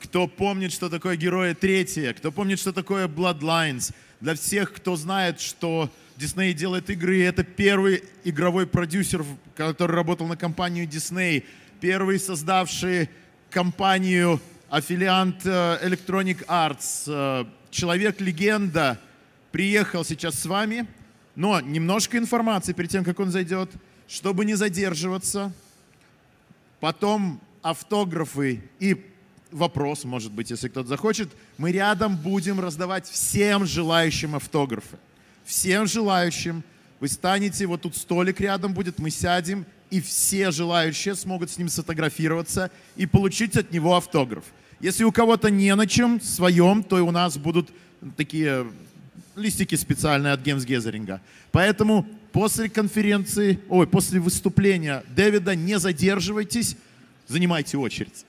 Кто помнит, что такое Герои Третье, кто помнит, что такое Bloodlines. Для всех, кто знает, что Disney делает игры, это первый игровой продюсер, который работал на компанию Disney, первый создавший компанию аффилиант э, Electronic Arts, э, человек-легенда, приехал сейчас с вами, но немножко информации перед тем, как он зайдет, чтобы не задерживаться. Потом автографы и вопрос, может быть, если кто-то захочет, мы рядом будем раздавать всем желающим автографы. Всем желающим. Вы станете, вот тут столик рядом будет, мы сядем, и все желающие смогут с ним сфотографироваться и получить от него автограф. Если у кого-то не на чем своем, то и у нас будут такие листики специальные от Games Gathering. Поэтому после конференции, ой, после выступления Дэвида не задерживайтесь, занимайте очередь.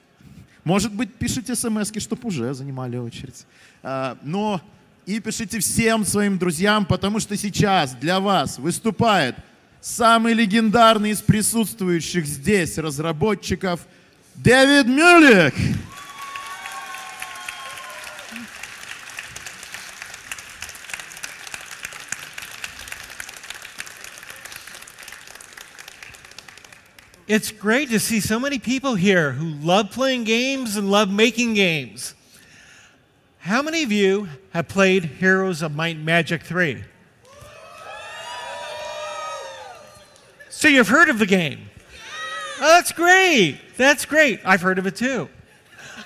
Может быть, пишите смс чтобы уже занимали очередь. А, но и пишите всем своим друзьям, потому что сейчас для вас выступает самый легендарный из присутствующих здесь разработчиков Дэвид Мюлик. It's great to see so many people here who love playing games and love making games. How many of you have played Heroes of Might Magic 3? So you've heard of the game. Oh, that's great. That's great. I've heard of it too.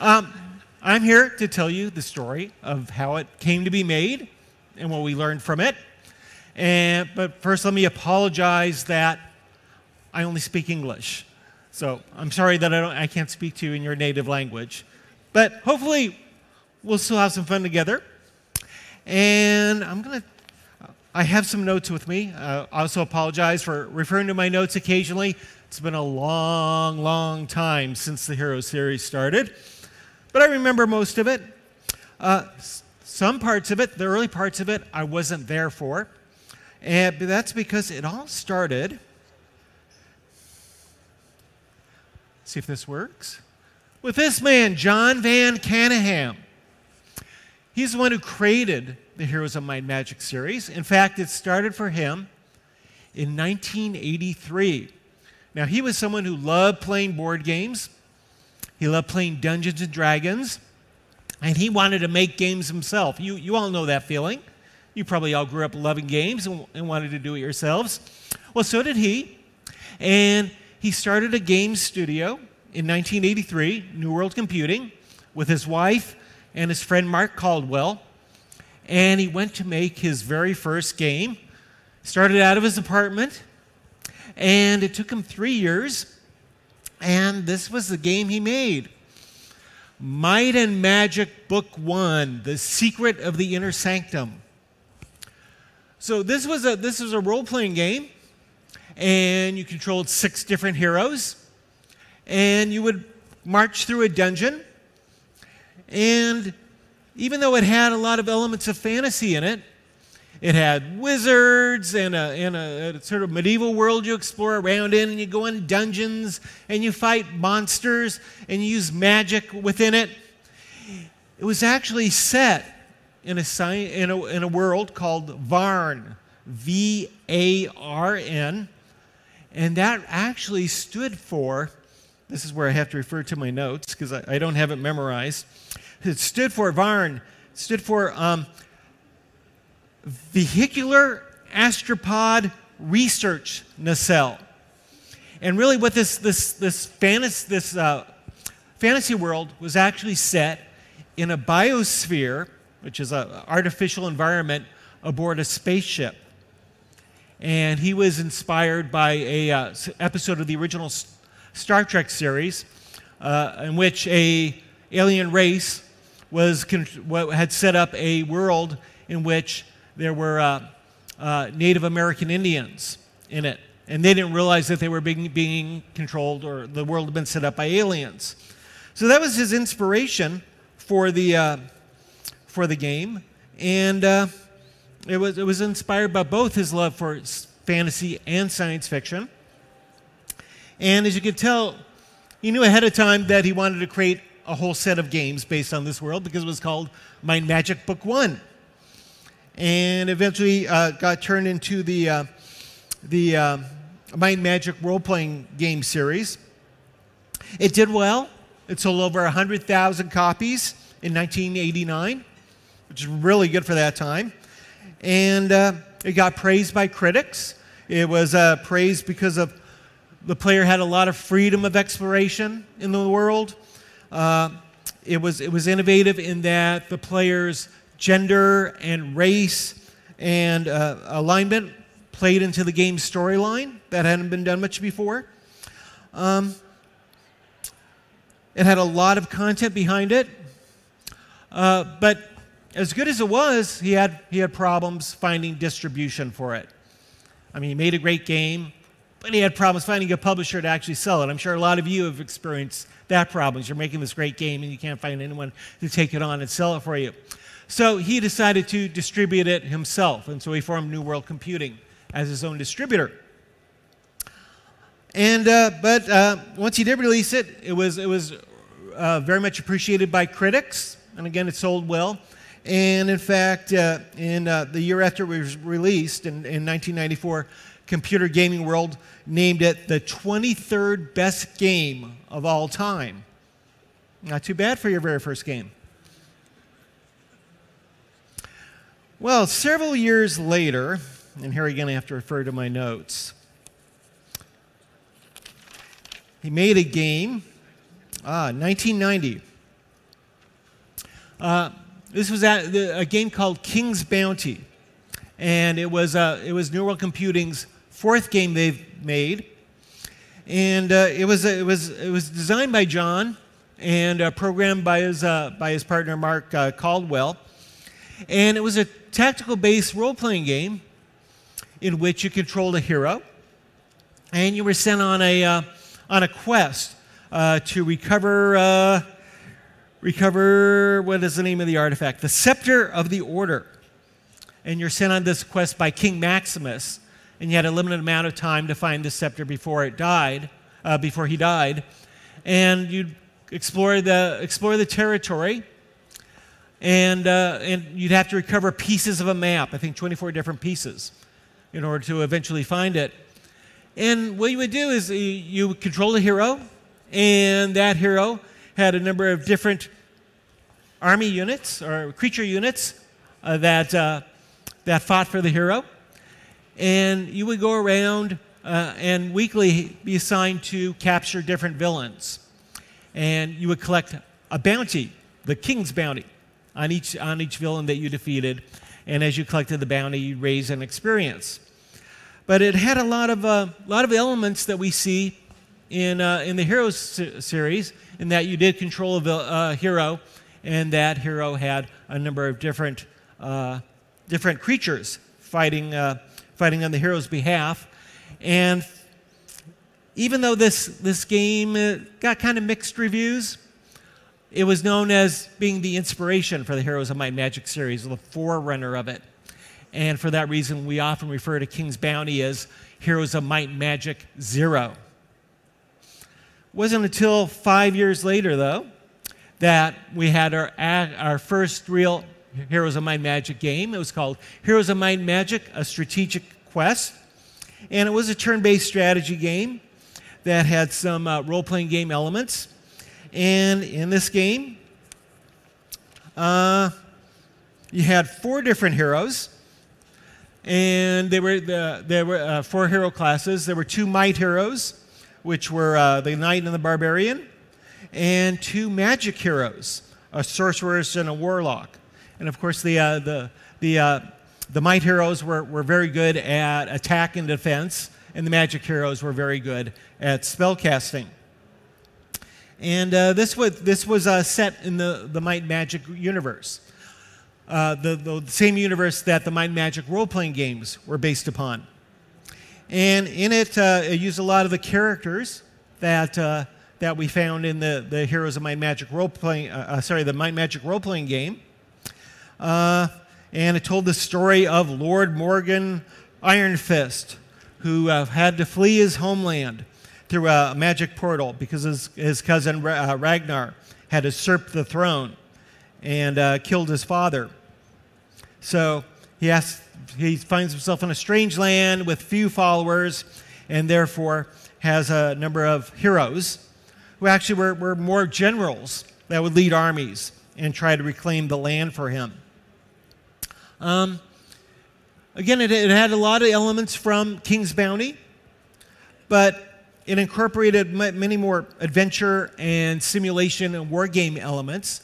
Um, I'm here to tell you the story of how it came to be made and what we learned from it. And, but first, let me apologize that I only speak English. So I'm sorry that I, don't, I can't speak to you in your native language. But hopefully, we'll still have some fun together. And I'm going to, I have some notes with me. Uh, I also apologize for referring to my notes occasionally. It's been a long, long time since the Hero series started. But I remember most of it. Uh, some parts of it, the early parts of it, I wasn't there for. And that's because it all started See if this works. With this man, Jon Van Caneghem. He's the one who created the Heroes of Might Magic series. In fact, it started for him in 1983. Now, he was someone who loved playing board games, he loved playing Dungeons and Dragons, and he wanted to make games himself. You, you all know that feeling. You probably all grew up loving games and, and wanted to do it yourselves. Well, so did he. And he started a game studio in 1983, New World Computing, with his wife and his friend Mark Caldwell. And he went to make his very first game. Started out of his apartment, and it took him three years. And this was the game he made Might and Magic Book One The Secret of the Inner Sanctum. So, this was a, this was a role playing game and you controlled six different heroes, and you would march through a dungeon. And even though it had a lot of elements of fantasy in it, it had wizards and a, and a, a, sort of medieval world you explore around in, and you go in dungeons and you fight monsters and you use magic within it. It was actually set in a, in a, in a world called Varn, V A R N. And that actually stood for, this is where I have to refer to my notes because I, I, don't have it memorized. It stood for Varn, stood for um, Vehicular Astropod Research Nacelle. And really, what this, this, this, fantasy, this uh, fantasy world was actually set in a biosphere, which is an artificial environment aboard a spaceship and he was inspired by a uh, episode of the original Star Trek series, uh, in which a alien race was had set up a world in which there were uh, uh, Native American Indians in it, and they didn't realize that they were being, being controlled or the world had been set up by aliens. So that was his inspiration for the uh, for the game, and uh, it was, it was inspired by both his love for fantasy and science fiction. And as you can tell, he knew ahead of time that he wanted to create a whole set of games based on this world because it was called Might and Magic Book One, and eventually uh, got turned into the uh, the uh, Might Magic role playing game series. It did well. It sold over 100,000 copies in 1989, which is really good for that time. And uh, it got praised by critics. It was uh, praised because of the player had a lot of freedom of exploration in the world. Uh, it, was, it was innovative in that the player's gender and race and uh, alignment played into the game's storyline. That hadn't been done much before. Um, it had a lot of content behind it. Uh, but as good as it was, he had, he had problems finding distribution for it. I mean, he made a great game, but he had problems finding a publisher to actually sell it. I'm sure a lot of you have experienced that problem. You're making this great game and you can't find anyone to take it on and sell it for you. So he decided to distribute it himself, and so he formed New World Computing as his own distributor. And uh, but uh, once he did release it, it was it was uh, very much appreciated by critics, and again, it sold well. And in fact, uh, in uh, the year after it was released, in, in 1994, Computer Gaming World named it the 23rd best game of all time. Not too bad for your very first game. Well, several years later, and here again I have to refer to my notes. He made a game, ah, 1990. Uh, this was at, a game called King's Bounty, and it was, uh, it was New World Computing's fourth game they've made. And uh, it, was, it, was, it was designed by John and uh, programmed by his, uh, by his partner Mark uh, Caldwell. And it was a tactical based role playing game in which you controlled a hero and you were sent on a, uh, on a quest uh, to recover, uh, recover, what is the name of the artifact? The Scepter of the Order. And you're sent on this quest by King Maximus, and you had a limited amount of time to find the scepter before it died, uh, before he died. And you'd explore the, explore the territory, and, uh, and you'd have to recover pieces of a map, I think 24 different pieces, in order to eventually find it. And what you would do is you would control a hero, and that hero had a number of different army units or creature units uh, that, uh, that fought for the hero. And you would go around uh, and weekly be assigned to capture different villains. And you would collect a bounty, the king's bounty, on each, on each villain that you defeated. And as you collected the bounty, you raise an experience. But it had a lot of, uh, lot of elements that we see in, uh, in the Heroes series, in that you did control a uh, hero, and that hero had a number of different, uh, different creatures fighting, uh, fighting on the hero's behalf. And even though this, this game uh, got kind of mixed reviews, it was known as being the inspiration for the Heroes of Might Magic series, the forerunner of it. And for that reason, we often refer to King's Bounty as Heroes of Might Magic Zero. Wasn't until five years later, though, that we had our, our first real Heroes of Might Magic game. It was called Heroes of Might Magic, a strategic quest. And it was a turn based strategy game that had some uh, role playing game elements. And in this game, uh, you had four different heroes and they were the, there were uh, four hero classes. There were two might heroes, which were uh, the knight and the barbarian, and two magic heroes, a sorceress and a warlock. And of course, the uh, the the uh, the might heroes were, were very good at attack and defense, and the magic heroes were very good at spell casting. And uh, this was this was uh, set in the the might magic universe uh, the, the same universe that the Might Magic role playing games were based upon. And in it, uh, it used a lot of the characters that, uh, that we found in the, the Heroes of Might Magic role playing, uh, uh, sorry, the Might Magic role playing game. Uh, and it told the story of Lord Morgan Iron Fist, who had to flee his homeland through a magic portal because his, his cousin Ragnar had usurped the throne and uh, killed his father. So he, has, he finds himself in a strange land with few followers and therefore has a number of heroes who actually were, were more generals that would lead armies and try to reclaim the land for him. Um, again, it, it had a lot of elements from King's Bounty, but it incorporated many more adventure and simulation and war game elements.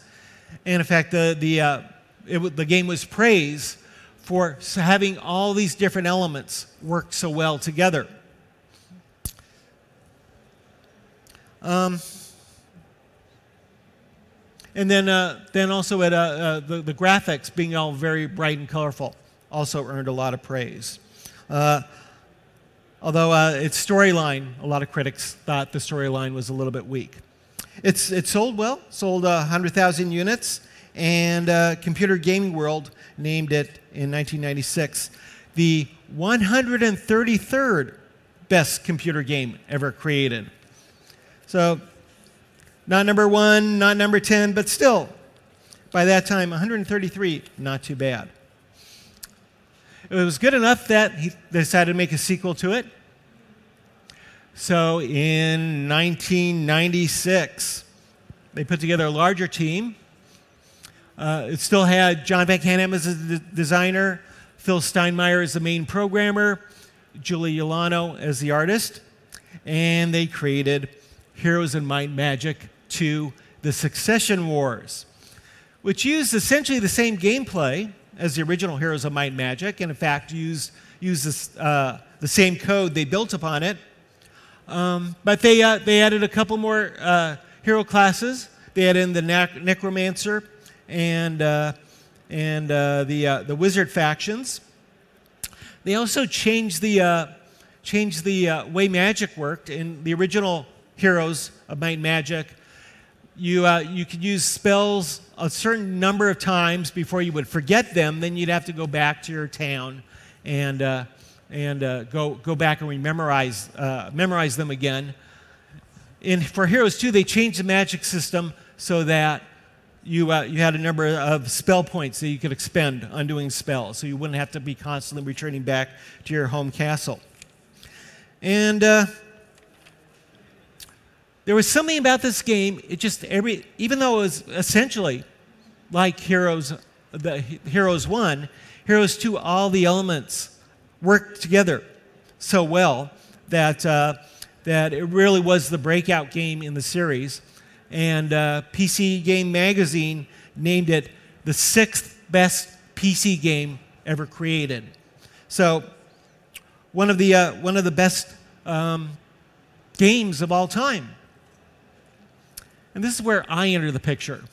And in fact, the, the, uh, it, the game was praised for having all these different elements work so well together. Um, and then, uh, then also at, uh, uh, the, the graphics being all very bright and colorful also earned a lot of praise. Uh, although uh, its storyline, a lot of critics thought the storyline was a little bit weak. It's, it sold well, sold uh, 100,000 units, and uh, Computer Gaming World named it in 1996 the 133rd best computer game ever created. So, not number one, not number 10, but still, by that time, 133, not too bad. It was good enough that he decided to make a sequel to it. So in 1996, they put together a larger team. Uh, it still had Jon Van Caneghem as the designer, Phil Steinmeyer as the main programmer, Julie Ulano as the artist, and they created Heroes in Might Magic 2 The Succession Wars, which used essentially the same gameplay as the original Heroes of Might and Magic, and in fact used, used this, uh, the same code they built upon it. Um, but they, uh, they added a couple more uh, hero classes. They added in the nec- Necromancer and, uh, and uh, the, uh, the Wizard factions. They also changed the, changed the way magic worked. In the original Heroes of Might and Magic, you, uh, you could use spells a certain number of times before you would forget them. Then you'd have to go back to your town and, uh, and uh, go, go back and memorize, uh, memorize them again. In, for Heroes 2, they changed the magic system so that you, uh, you had a number of spell points that you could expend on doing spells, so you wouldn't have to be constantly returning back to your home castle. And uh, there was something about this game, it just every even though it was essentially like Heroes the Heroes 1, Heroes 2 all the elements worked together so well that uh, that it really was the breakout game in the series. And uh, PC Game Magazine named it the sixth best PC game ever created. So, one of the, uh, one of the best um, games of all time. And this is where I enter the picture.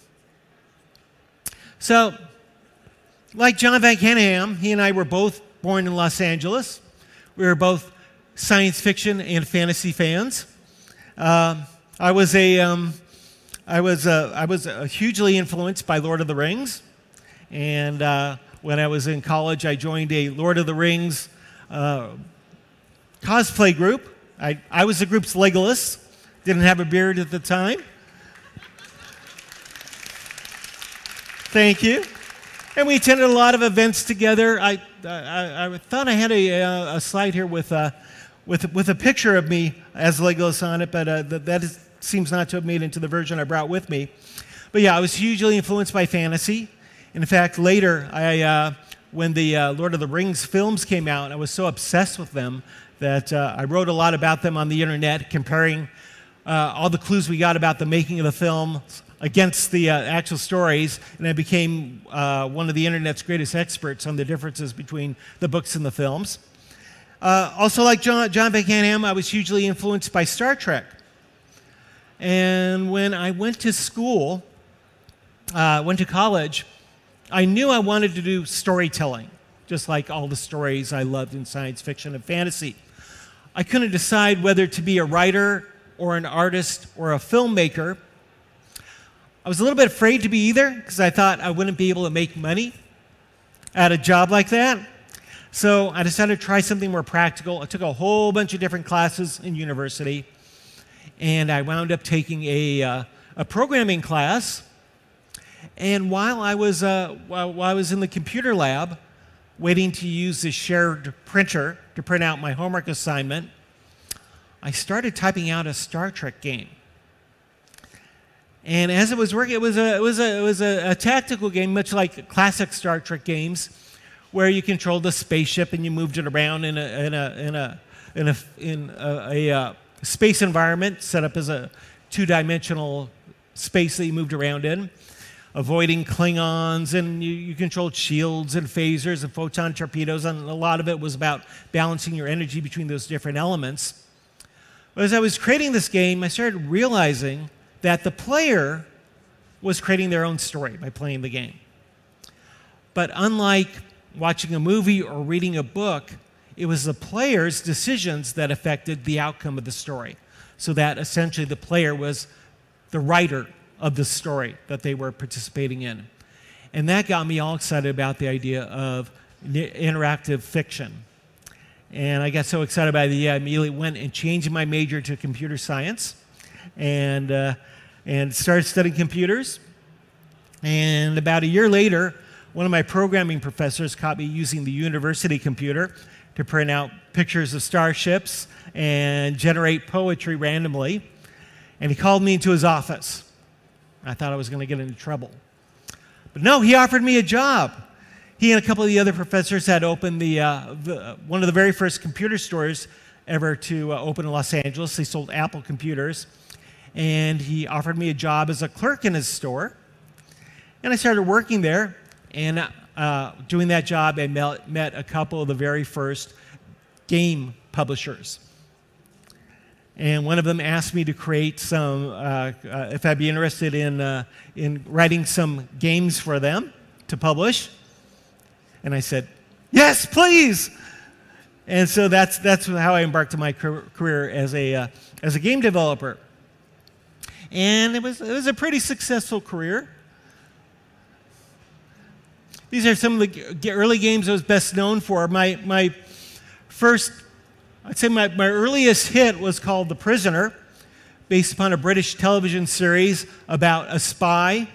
So, like Jon Van Caneghem, he and I were both born in Los Angeles. We were both science fiction and fantasy fans. Uh, I was a, um, I was a, I was a hugely influenced by Lord of the Rings, and uh, when I was in college, I joined a Lord of the Rings uh, cosplay group. I, I was the group's Legolas. Didn't have a beard at the time. Thank you. And we attended a lot of events together. I, I, I thought I had a, a slide here with, uh, with, with a picture of me as Legolas on it, but uh, that is, seems not to have made it into the version I brought with me. But yeah, I was hugely influenced by fantasy. In fact, later, I, uh, when the uh, Lord of the Rings films came out, I was so obsessed with them that uh, I wrote a lot about them on the internet, comparing uh, all the clues we got about the making of the film against the uh, actual stories, and I became uh, one of the internet's greatest experts on the differences between the books and the films. Also, like Jon, Jon Van I was hugely influenced by Star Trek. And when I went to school, uh, went to college, I knew I wanted to do storytelling, just like all the stories I loved in science fiction and fantasy. I couldn't decide whether to be a writer or an artist or a filmmaker I was a little bit afraid to be either because I thought I wouldn't be able to make money at a job like that. So I decided to try something more practical. I took a whole bunch of different classes in university, and I wound up taking a, uh, a programming class. And while I was, uh, while, I was in the computer lab, waiting to use the shared printer to print out my homework assignment, I started typing out a Star Trek game. And as it was working, it was a, it was a, it was a, a tactical game, much like classic Star Trek games, where you controlled a spaceship and you moved it around in a, in a, in a, in a, in a, a uh, space environment set up as a two dimensional space that you moved around in, avoiding Klingons, and you, you controlled shields and phasers and photon torpedoes, and a lot of it was about balancing your energy between those different elements. But as I was creating this game, I started realizing that the player was creating their own story by playing the game. But unlike watching a movie or reading a book, it was the player's decisions that affected the outcome of the story. So that essentially the player was the writer of the story that they were participating in. And that got me all excited about the idea of interactive fiction. And I got so excited by the idea, I immediately went and changed my major to computer science and, uh, and started studying computers. And about a year later, one of my programming professors caught me using the university computer to print out pictures of starships and generate poetry randomly. And he called me into his office. I thought I was going to get into trouble. But no, he offered me a job. He and a couple of the other professors had opened the, uh, the one of the very first computer stores ever to uh, open in Los Angeles. They sold Apple computers. And he offered me a job as a clerk in his store. And I started working there. And uh, doing that job, I met, met a couple of the very first game publishers. And one of them asked me to create some, uh, uh, if I'd be interested in, uh, in writing some games for them to publish. And I said, yes, please. And so that's, that's how I embarked on my career as a, uh, as a game developer. And it was, it was a pretty successful career. These are some of the early games I was best known for. My, my first, I'd say my, my earliest hit was called The Prisoner, based upon a British television series about a spy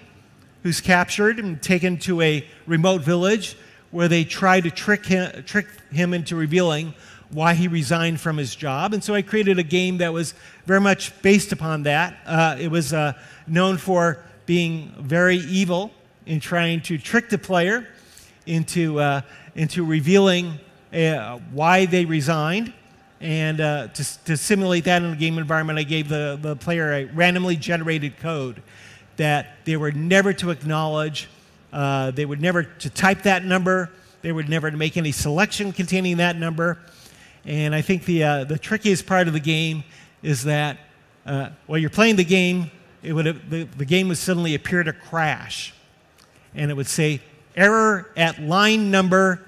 who's captured and taken to a remote village where they try to trick him, trick him into revealing why he resigned from his job. And so I created a game that was very much based upon that. Uh, it was uh, known for being very evil in trying to trick the player into, uh, into revealing uh, why they resigned. And uh, to, to simulate that in a game environment, I gave the, the player a randomly generated code that they were never to acknowledge, uh, they would never to type that number, they would never to make any selection containing that number. And I think the, uh, the trickiest part of the game is that uh, while you're playing the game, it would the, the game would suddenly appear to crash and it would say error at line number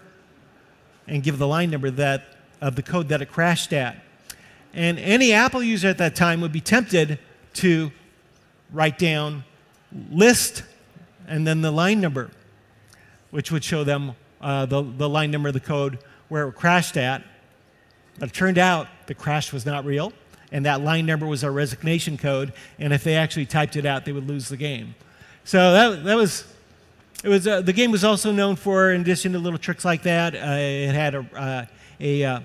and give the line number that of the code that it crashed at. And any Apple user at that time would be tempted to write down list and then the line number, which would show them uh, the, the line number of the code where it crashed at. But it turned out the crash was not real, and that line number was our resignation code, and if they actually typed it out, they would lose the game. So that, that was it was, uh, the game was also known for, in addition to little tricks like that, uh, it had a, uh, a, uh,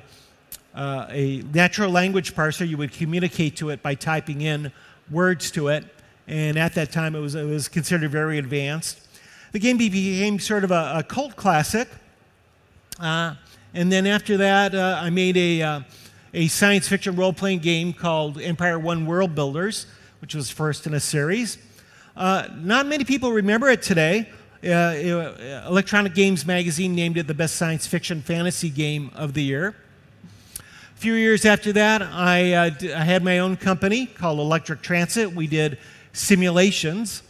uh, a natural language parser. You would communicate to it by typing in words to it. And at that time, it was, it was considered very advanced. The game became sort of a, a cult classic. and then after that, I made a, a science fiction role playing game called Empire One World Builders, which was first in a series. Uh, not many people remember it today, uh, Electronic Games Magazine named it the best science fiction fantasy game of the year. A few years after that, I, uh, I had my own company called Electric Transit. We did simulations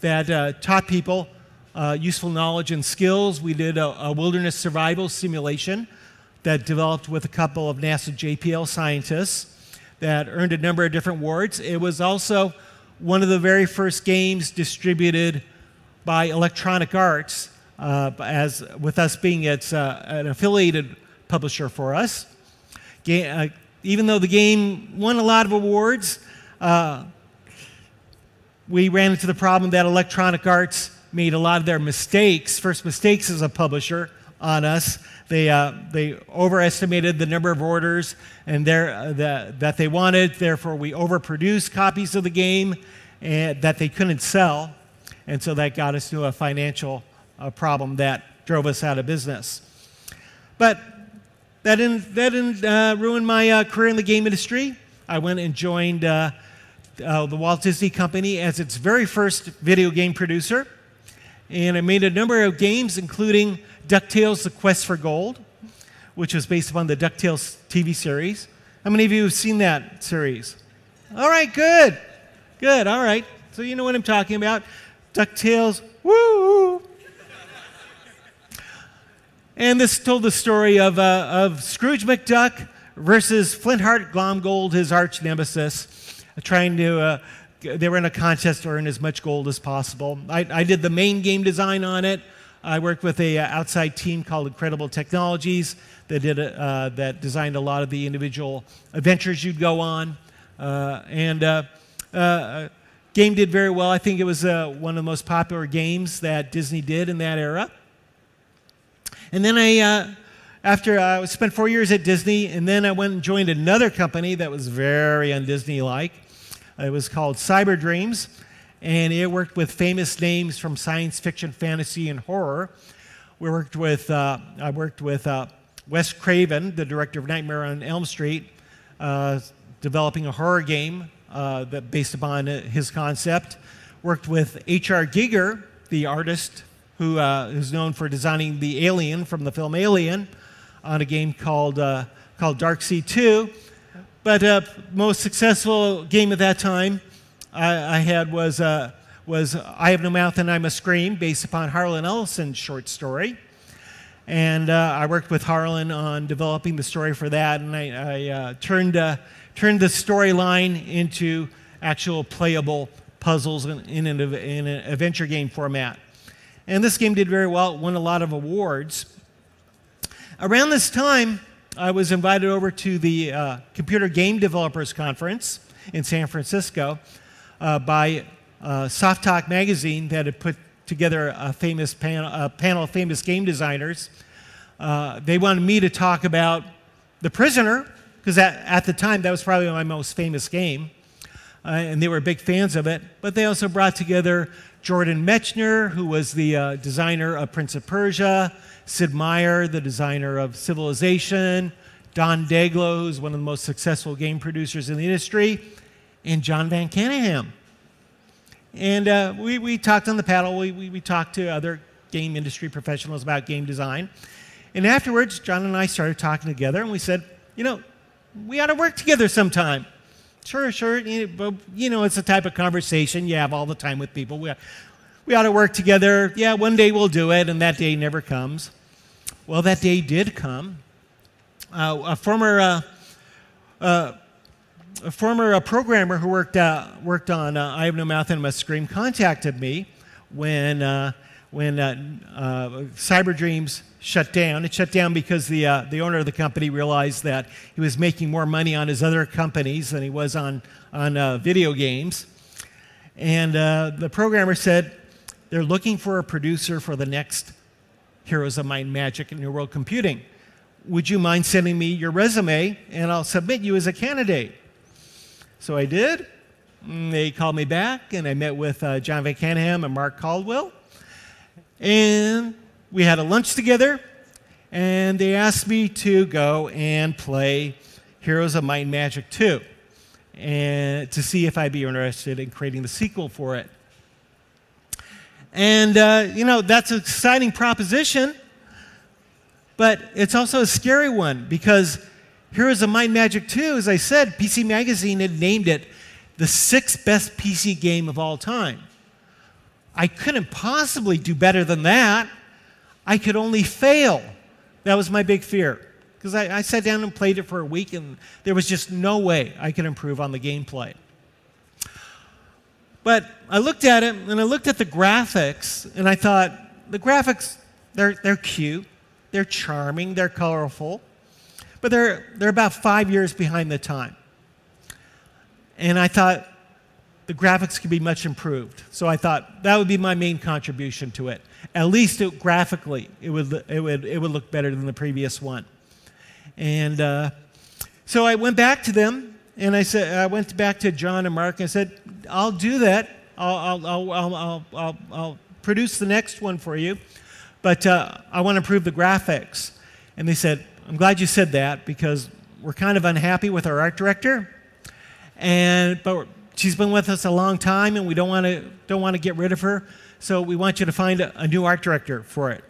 that uh, taught people uh, useful knowledge and skills. We did a, a, wilderness survival simulation that developed with a couple of NASA JPL scientists that earned a number of different awards. It was also one of the very first games distributed by Electronic Arts, uh, as with us being its uh, an affiliated publisher for us. Ga- uh, even though the game won a lot of awards, uh, we ran into the problem that Electronic Arts made a lot of their mistakes, first mistakes as a publisher, on us. They, uh, they overestimated the number of orders and their, uh, the, that they wanted. Therefore, we overproduced copies of the game and, that they couldn't sell. And so that got us to a financial uh, problem that drove us out of business. But that didn't, that didn't uh, ruin my uh, career in the game industry. I went and joined uh, the Walt Disney Company as its very first video game producer. And I made a number of games, including DuckTales The Quest for Gold, which was based upon the DuckTales TV series. How many of you have seen that series? All right, good. Good, all right. So you know what I'm talking about. DuckTales, woo! and this told the story of, uh, of Scrooge McDuck versus Flintheart Glomgold, his arch nemesis, trying to. Uh, they were in a contest to earn as much gold as possible. I, I did the main game design on it. I worked with a uh, outside team called Incredible Technologies that did uh, that designed a lot of the individual adventures you'd go on, uh, and uh, uh, game did very well. I think it was one of the most popular games that Disney did in that era. And then I, after I spent four years at Disney, and then I went and joined another company that was very un-Disney-like. It was called Cyber Dreams and it worked with famous names from science fiction, fantasy, and horror. We worked with, uh, I worked with uh, Wes Craven, the director of Nightmare on Elm Street, uh, developing a horror game uh, that based upon uh, his concept. Worked with H.R. Giger, the artist who uh, is known for designing the alien from the film Alien, on a game called, called Dark Seed 2. But most successful game at that time I, I had was, uh, was I Have No Mouth and I Must Scream, based upon Harlan Ellison's short story. And uh, I worked with Harlan on developing the story for that, and I, I uh, turned, uh, turned the storyline into actual playable puzzles in, in, an, in an adventure game format. And this game did very well, it won a lot of awards. Around this time, I was invited over to the uh, Computer Game Developers Conference in San Francisco uh, by uh, Soft Talk magazine that had put together a famous panel, a panel of famous game designers. Uh, they wanted me to talk about The Prisoner, because at, at, the time that was probably my most famous game, uh, and they were big fans of it. But they also brought together Jordan Mechner, who was the uh, designer of Prince of Persia, Sid Meier, the designer of Civilization, Don Daglow, who's one of the most successful game producers in the industry, and Jon Van Caneghem. And uh, we, we talked on the panel, we, we, we talked to other game industry professionals about game design. And afterwards, Jon and I started talking together, and we said, you know, we ought to work together sometime. Sure, sure. But, you know, it's the type of conversation you have all the time with people. We, we ought to work together. Yeah, one day we'll do it, and that day never comes. Well, that day did come. Uh, a former uh, uh, a former uh, programmer who worked, uh, worked on uh, I Have No Mouth and Must Scream contacted me when, when Cyber Dreams shut down. It shut down because the, the owner of the company realized that he was making more money on his other companies than he was on, on video games. And the programmer said, they're looking for a producer for the next Heroes of Might Magic and New World Computing. Would you mind sending me your resume and I'll submit you as a candidate? So I did. Mm, they called me back, and I met with uh, Jon Van Caneghem and Mark Caldwell. And we had a lunch together, and they asked me to go and play Heroes of Might and Magic 2 and to see if I'd be interested in creating the sequel for it. And, uh, you know, that's an exciting proposition, but it's also a scary one because Heroes of Might Magic 2, as I said, PC Magazine had named it the sixth best PC game of all time. I couldn't possibly do better than that. I could only fail. That was my big fear. Because I, I, sat down and played it for a week, and there was just no way I could improve on the gameplay. But I looked at it, and I looked at the graphics, and I thought, the graphics, they're, they're cute, they're charming, they're colorful but they're, they're about five years behind the time. And I thought, the graphics could be much improved. So I thought that would be my main contribution to it. At least it, graphically, it would, it, would, it would look better than the previous one. And uh, so I went back to them and I said, I went back to Jon and Mark and I said, I'll do that. I'll, I'll, I'll, I'll, I'll produce the next one for you, but uh, I want to improve the graphics. And they said, I'm glad you said that because we're kind of unhappy with our art director. And, but she's been with us a long time and we don't want to don't want to get rid of her. So we want you to find a, a, new art director for it.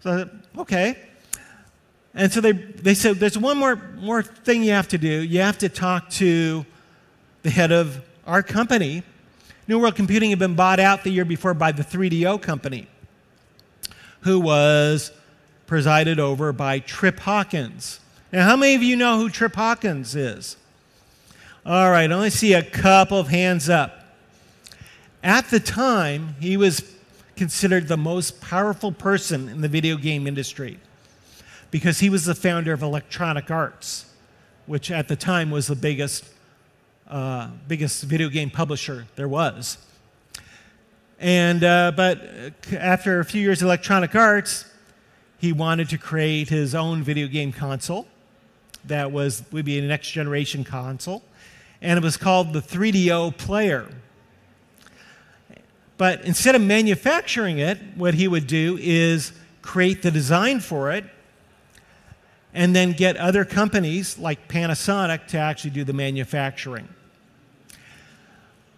So said, okay. And so they, they said there's one more, more thing you have to do. You have to talk to the head of our company. New world computing had been bought out the year before by the 3do company who was presided over by trip hawkins. Now how many of you know who trip hawkins is all right, I only see a couple of hands up. At the time, he was considered the most powerful person in the video game industry because he was the founder of Electronic Arts, which at the time was the biggest, uh, biggest video game publisher there was. And, uh, but after a few years of Electronic Arts, he wanted to create his own video game console that was would be a next generation console and it was called the 3DO player. But instead of manufacturing it, what he would do is create the design for it and then get other companies like Panasonic to actually do the manufacturing.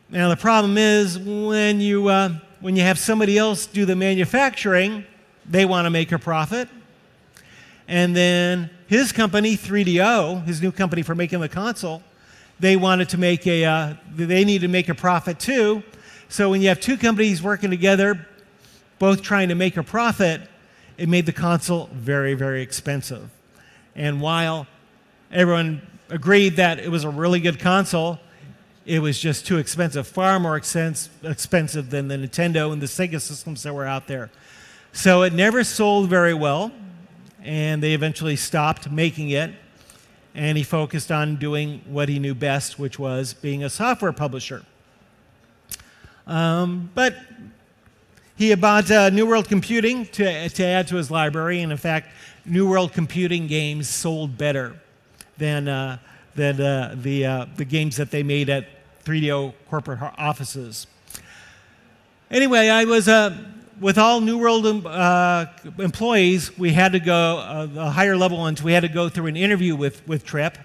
Now, the problem is when you, uh, when you have somebody else do the manufacturing, they want to make a profit. And then his company, 3DO, his new company for making the console, they wanted to make a, uh, they needed to make a profit too. So when you have two companies working together, both trying to make a profit, it made the console very, very expensive. And while everyone agreed that it was a really good console, it was just too expensive, far more expensive than the Nintendo and the Sega systems that were out there. So it never sold very well, and they eventually stopped making it and he focused on doing what he knew best, which was being a software publisher. Um, but he bought uh, New World Computing to, to add to his library, and in fact, New World Computing games sold better than, uh, than uh, the, uh, the games that they made at 3DO corporate offices. Anyway, I was uh, with all New World uh, employees, we had to go, uh, the higher level ones, we had to go through an interview with, with Trip.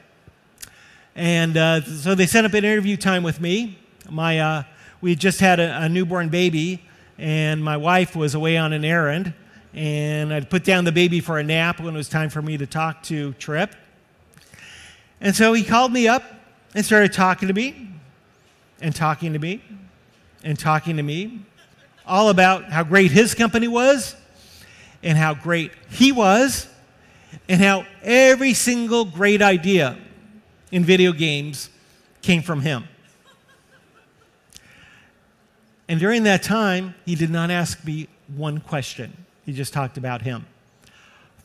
And uh, so they set up an interview time with me. My, uh, we just had a, a, newborn baby, and my wife was away on an errand. And I'd put down the baby for a nap when it was time for me to talk to Trip. And so he called me up and started talking to me, and talking to me, and talking to me all about how great his company was and how great he was and how every single great idea in video games came from him. And during that time, he did not ask me one question. He just talked about him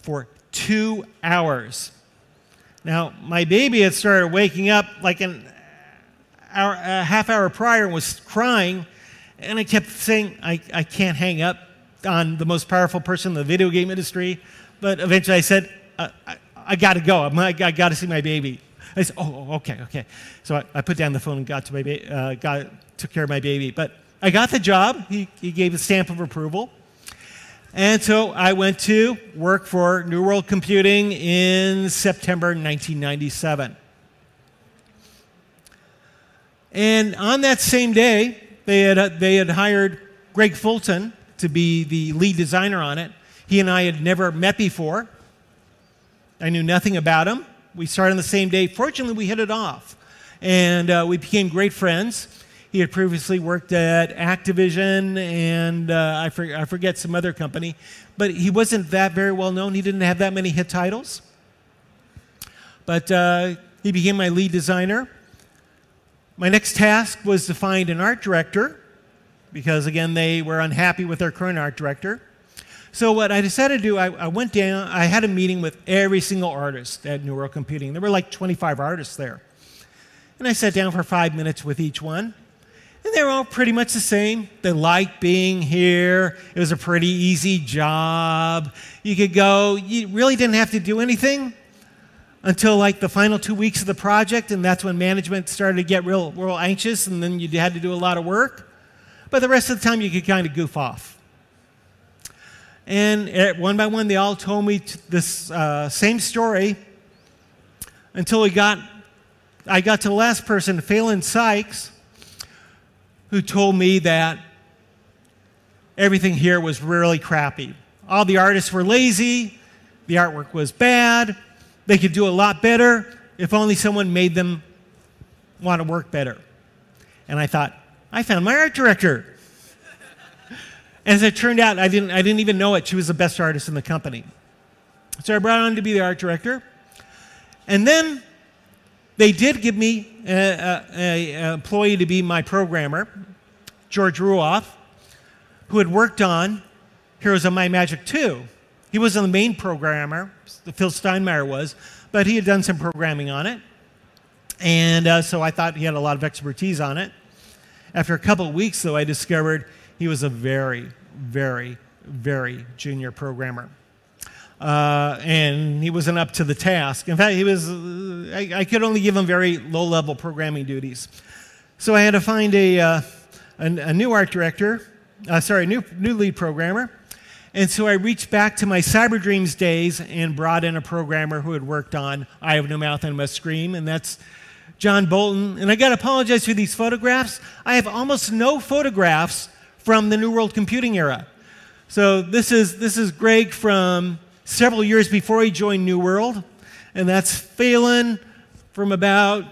for two hours. Now, my baby had started waking up like an hour, a half hour prior and was crying and I kept saying, I, I can't hang up on the most powerful person in the video game industry. But eventually I said, uh, I, I got to go. I'm, I, I got to see my baby. I said, oh, oh, okay, okay. So I, I put down the phone and got to my ba- uh, got, took care of my baby. But I got the job. He, he gave a stamp of approval. And so I went to work for New World Computing in September 1997. And on that same day, they had, uh, they had hired Greg Fulton to be the lead designer on it. He and I had never met before. I knew nothing about him. We started on the same day. Fortunately, we hit it off, and uh, we became great friends. He had previously worked at Activision and uh, I, for, I, forget some other company, but he wasn't that very well known. He didn't have that many hit titles. But uh, he became my lead designer. My next task was to find an art director because, again, they were unhappy with their current art director. So, what I decided to do, I, I, went down, I had a meeting with every single artist at New World Computing. There were like 25 artists there. And I sat down for five minutes with each one. And they were all pretty much the same. They liked being here. It was a pretty easy job. You could go, you really didn't have to do anything until like the final two weeks of the project, and that's when management started to get real, real anxious, and then you had to do a lot of work. But the rest of the time, you could kind of goof off. And one by one, they all told me this uh, same story until we got, I got to the last person, Phelan Sykes, who told me that everything here was really crappy. All the artists were lazy, the artwork was bad, they could do a lot better if only someone made them want to work better. And I thought, I found my art director. As it turned out, I didn't, I didn't even know it. She was the best artist in the company. So I brought on to be the art director. And then they did give me an employee to be my programmer, George Ruoff, who had worked on Heroes of Might Magic 2. He wasn't the main programmer, Phil Steinmeyer was, but he had done some programming on it. And uh, so I thought he had a lot of expertise on it. After a couple of weeks, though, I discovered he was a very, very, very junior programmer. Uh, and he wasn't up to the task. In fact, he was, uh, I, I, could only give him very low level programming duties. So I had to find a, uh, a, a, new art director, uh, sorry, new, new lead programmer. And so I reached back to my Cyber Dreams days and brought in a programmer who had worked on I Have No Mouth and Must Scream, and that's John Bolton. And I got to apologize for these photographs. I have almost no photographs from the New World Computing era. So this is, this is Greg from several years before he joined New World, and that's Phelan from about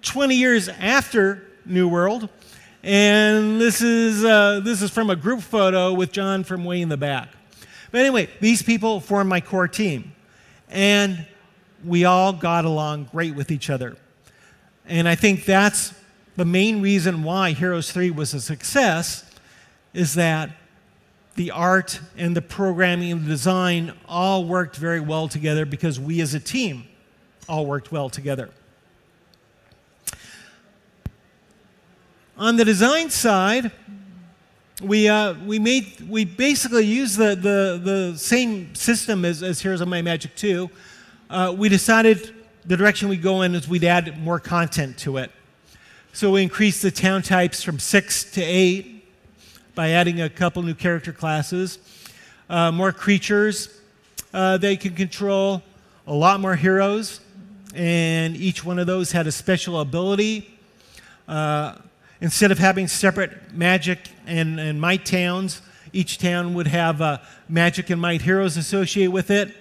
20 years after New World. And this is, uh, this is from a group photo with John from way in the back. But anyway, these people form my core team. And we all got along great with each other. And I think that's the main reason why Heroes 3 was a success is that the art and the programming and the design all worked very well together because we as a team all worked well together. On the design side, we, uh, we, made, we basically used the, the, the same system as, as Heroes of Might Magic 2. Uh, we decided the direction we'd go in is we'd add more content to it. So we increased the town types from six to eight by adding a couple new character classes, uh, more creatures uh, they can control, a lot more heroes, and each one of those had a special ability. Uh, instead of having separate magic and, and might towns, each town would have uh, magic and might heroes associated with it.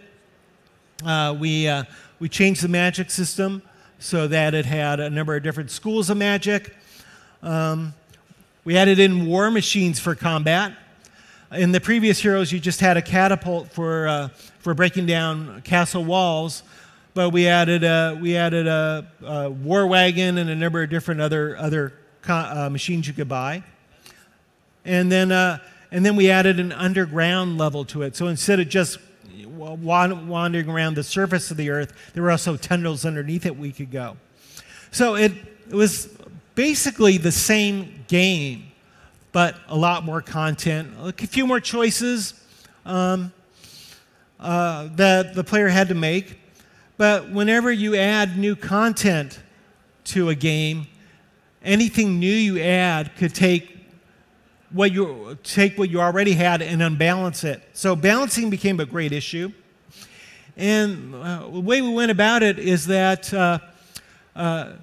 Uh, we, uh, we changed the magic system so that it had a number of different schools of magic. Um, we added in war machines for combat. In the previous Heroes, you just had a catapult for, uh, for breaking down castle walls, but we added a, we added a, a war wagon and a number of different other, other uh, machines you could buy. And then, uh, and then we added an underground level to it. So instead of just wandering around the surface of the earth, there were also tunnels underneath it we could go. So it, it was basically the same game, but a lot more content, a few more choices um, uh, that the player had to make. But whenever you add new content to a game, anything new you add could take what you take what you already had and unbalance it. So balancing became a great issue. And uh, the way we went about it is that uh, uh,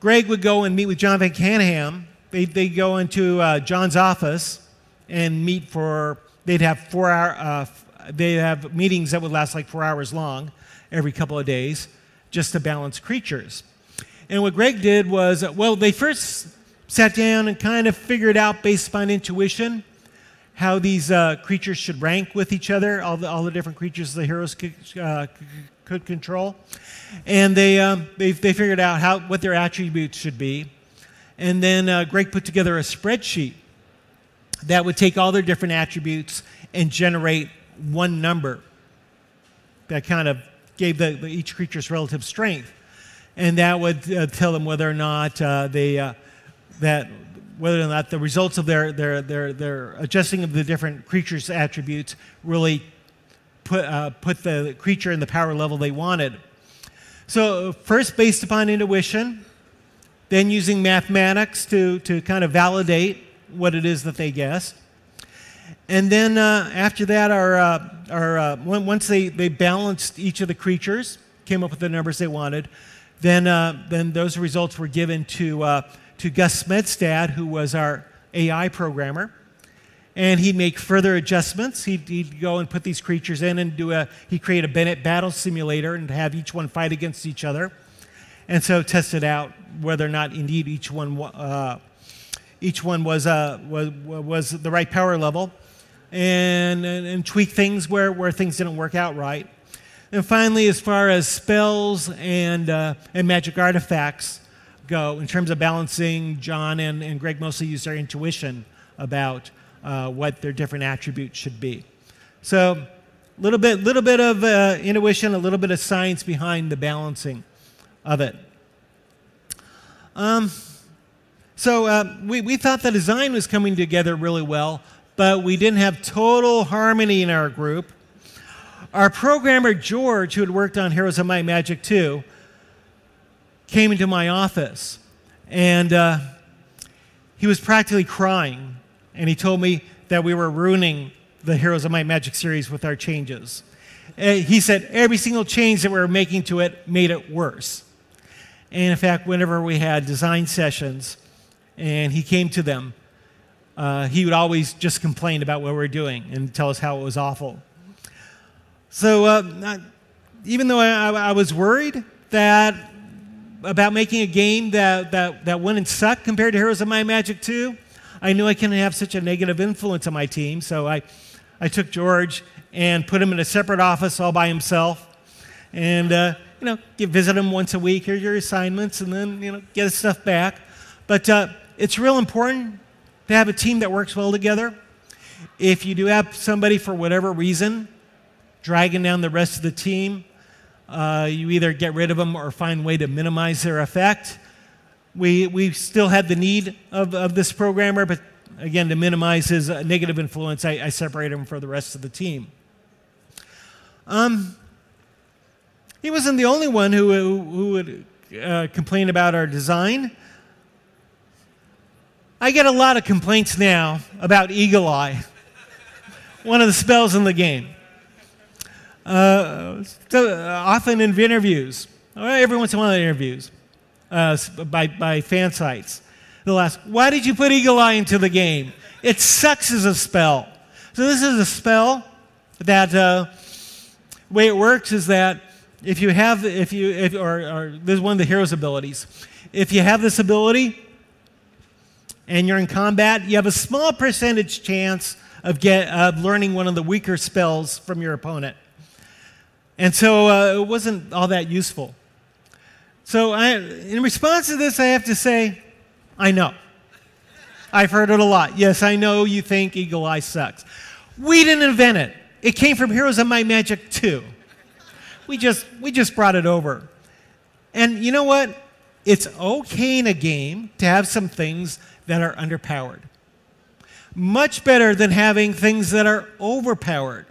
Greg would go and meet with Jon Van Caneghem. They'd, they'd go into uh, Jon's office and meet for, they'd have four hour, uh, they'd have meetings that would last like four hours long every couple of days just to balance creatures. And what Greg did was, well, they first sat down and kind of figured out based upon intuition how these uh, creatures should rank with each other, all the, all the different creatures the heroes could, uh, could control. And they, um, they, they figured out how, what their attributes should be. And then uh, Greg put together a spreadsheet that would take all their different attributes and generate one number that kind of gave the, the each creature's relative strength. And that would uh, tell them whether or not uh, they, uh, that whether or not the results of their, their, their, their adjusting of the different creatures' attributes really put, uh, put the creature in the power level they wanted. So, first, based upon intuition, then using mathematics to, to kind of validate what it is that they guessed. And then uh, after that, our, uh, our, once they, they balanced each of the creatures, came up with the numbers they wanted, then, uh, then those results were given to, uh, to Gus Smedstad, who was our AI programmer. And he'd make further adjustments. He'd, he'd go and put these creatures in and do a, he'd create a Bennett battle simulator and have each one fight against each other. And so tested out whether or not indeed each one, uh, each one was, uh, was, was the right power level and, and, and tweak things where, where things didn't work out right. And finally, as far as spells and, uh, and magic artifacts go, in terms of balancing, Jon and, and Greg mostly used their intuition about uh, what their different attributes should be. So, a little bit, little bit of uh, intuition, a little bit of science behind the balancing of it. Um, so, uh, we, we thought the design was coming together really well, but we didn't have total harmony in our group. Our programmer, George, who had worked on Heroes of Might Magic 2, came into my office and uh, he was practically crying. And he told me that we were ruining the Heroes of Might Magic series with our changes. Uh, he said every single change that we were making to it made it worse. And in fact, whenever we had design sessions and he came to them, uh, he would always just complain about what we were doing and tell us how it was awful. So uh, even though I, I, was worried that about making a game that, that, that wouldn't suck compared to Heroes of Might Magic 2, I knew I couldn't have such a negative influence on my team. So I, I took George and put him in a separate office all by himself. And, uh, you know, visit him once a week. Here's your assignments, and then, you know, get his stuff back. But uh, it's real important to have a team that works well together. If you do have somebody for whatever reason dragging down the rest of the team, uh, you either get rid of them or find a way to minimize their effect. We, we still had the need of, of this programmer, but again, to minimize his uh, negative influence, I, I separated him from the rest of the team. Um, he wasn't the only one who, who, who would uh, complain about our design. I get a lot of complaints now about Eagle Eye, one of the spells in the game. Uh, so, uh, often in interviews, every once in a while in interviews, uh, by, by fan sites, they'll ask, Why did you put Eagle Eye into the game? It sucks as a spell. So, this is a spell that uh, the way it works is that if you have, if you, if, or, or this is one of the hero's abilities. If you have this ability, and you're in combat, you have a small percentage chance of, get, of learning one of the weaker spells from your opponent. And so uh, it wasn't all that useful. So, I, in response to this, I have to say, I know. I've heard it a lot. Yes, I know you think Eagle Eye sucks. We didn't invent it. It came from Heroes of Might Magic 2. We just, we just brought it over. And you know what? It's okay in a game to have some things that are underpowered. Much better than having things that are overpowered.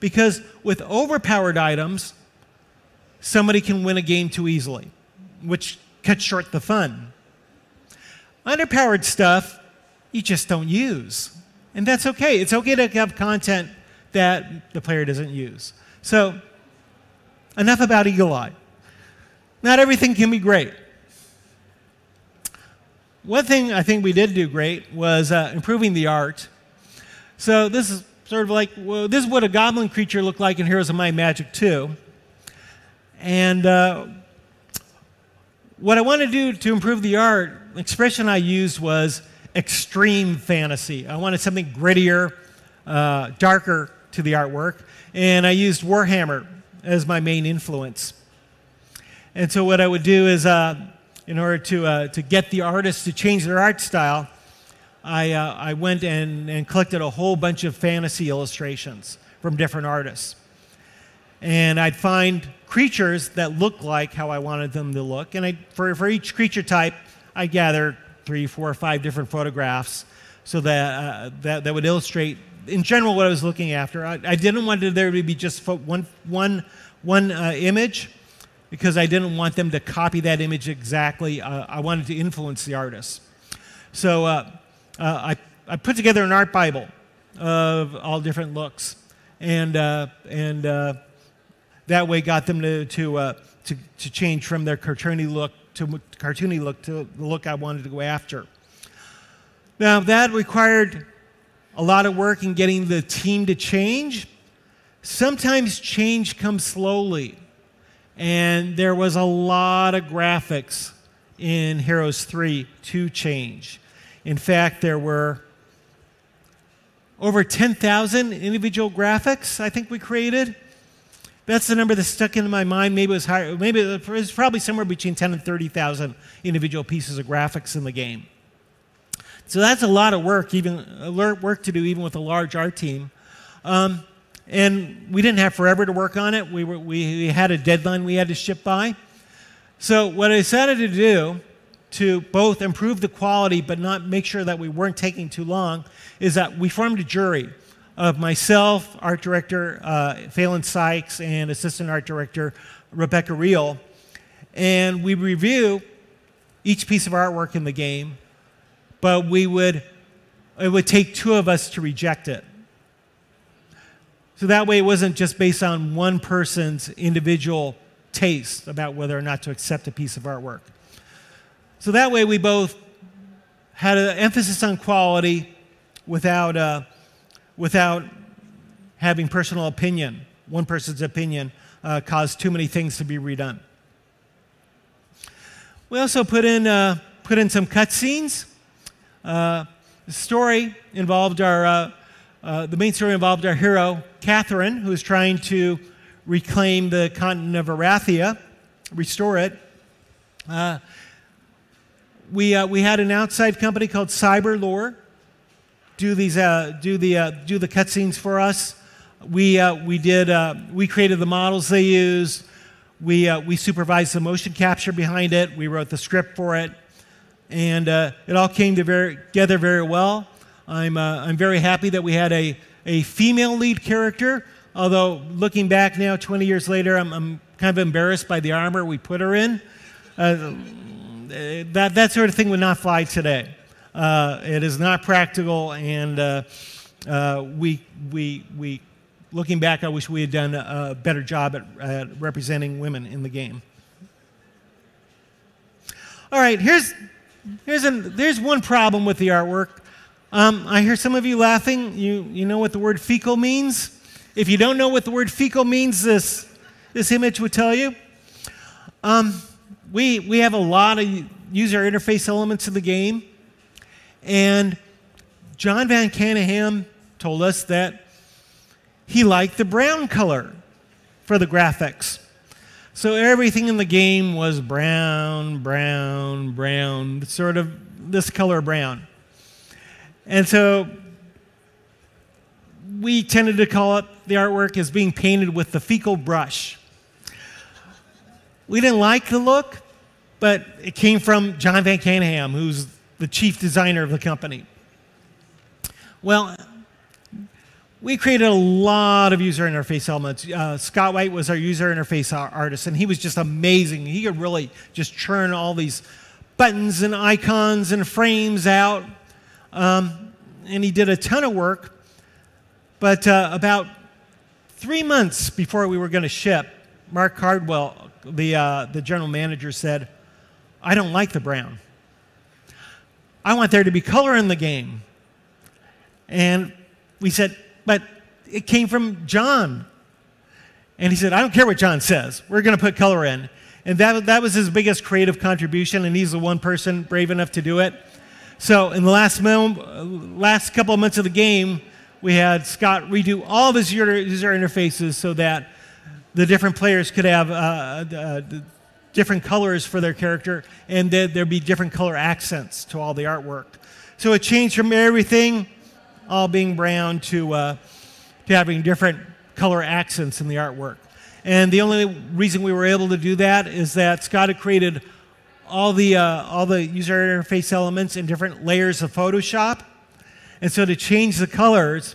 Because with overpowered items, somebody can win a game too easily, which cuts short the fun. Underpowered stuff, you just don't use. And that's okay. It's okay to have content that the player doesn't use. So, enough about Eagle Eye. Not everything can be great. One thing I think we did do great was uh, improving the art. So this is sort of like, well, this is what a goblin creature looked like in Heroes of Might Magic 2. And uh, what I wanted to do to improve the art, expression I used was extreme fantasy. I wanted something grittier, uh, darker to the artwork. And I used Warhammer as my main influence. And so what I would do is uh, in order to, uh, to get the artists to change their art style, I, uh, I went and, and collected a whole bunch of fantasy illustrations from different artists. And I'd find creatures that looked like how I wanted them to look. And I, for, for each creature type, I gather five different photographs, so that uh, that that would illustrate in general what I was looking after. I, I didn't want there to be just one one one uh, image because I didn't want them to copy that image exactly. Uh, I wanted to influence the artist. So uh, I, I put together an art Bible of all different looks, and, uh, and uh, that way got them to, to, uh, to, to change from their cartoony look to cartoony look to the look I wanted to go after. Now, that required a lot of work in getting the team to change. Sometimes change comes slowly and there was a lot of graphics in Heroes 3 to change. In fact, there were over 10,000 individual graphics I think we created. That's the number that stuck into my mind. Maybe it was higher. Maybe it was probably somewhere between 10 and 30,000 individual pieces of graphics in the game. So that's a lot of work, even alert work to do, even with a large art team. Um, and we didn't have forever to work on it. We, were, we, we had a deadline we had to ship by. So, what I decided to do to both improve the quality but not make sure that we weren't taking too long is that we formed a jury of myself, art director uh, Phelan Sykes, and assistant art director Rebecca Reel. And we review each piece of artwork in the game, but we would, it would take two of us to reject it. So that way it wasn't just based on one person's individual taste about whether or not to accept a piece of artwork. So that way we both had an emphasis on quality without, uh, without having personal opinion. One person's opinion uh, caused too many things to be redone. We also put in, uh, put in some cutscenes. Uh, the story involved our uh, uh, the main story involved our hero, Catherine, who is trying to reclaim the continent of Erathia, restore it. Uh, we, uh, we had an outside company called Cyberlore do these uh, do the uh, do the cutscenes for us. We uh, we did we created the models they used. We we supervised the motion capture behind it. We wrote the script for it, and it all came together very well. I'm, uh, I'm very happy that we had a, a female lead character, although looking back now, 20 years later, I'm, I'm kind of embarrassed by the armor we put her in. Uh, that, that sort of thing would not fly today. Uh, it is not practical, and uh, we, we, we, looking back, I wish we had done a better job at, at representing women in the game. All right, here's, here's, an, there's one problem with the artwork. Um, I hear some of you laughing. You, you know what the word fecal means? If you don't know what the word fecal means, this, this image would tell you. Um, we, we have a lot of user interface elements in the game. And Jon Van Caneghem told us that he liked the brown color for the graphics. So everything in the game was brown, brown, brown, sort of this color brown. And so we tended to call it the artwork as being painted with the fecal brush. We didn't like the look, but it came from Jon Van Caneghem, who's the chief designer of the company. Well, we created a lot of user interface elements. Uh, Scott White was our user interface artist, and he was just amazing. He could really just churn all these buttons and icons and frames out. Um, and he did a ton of work. But uh, about three months before we were going to ship, Mark Caldwell, the, uh, the general manager, said, I don't like the brown. I want there to be color in the game. And we said, but it came from Jon. And he said, I don't care what Jon says. We're going to put color in. And that, that was his biggest creative contribution, and he's the one person brave enough to do it. So in the last, last couple of months of the game, we had Scott redo all of his user interfaces so that the different players could have uh, uh, different colors for their character and that there'd be different color accents to all the artwork. So it changed from everything all being brown to, uh, to having different color accents in the artwork. And the only reason we were able to do that is that Scott had created all the, uh, all the user interface elements in different layers of Photoshop. And so to change the colors,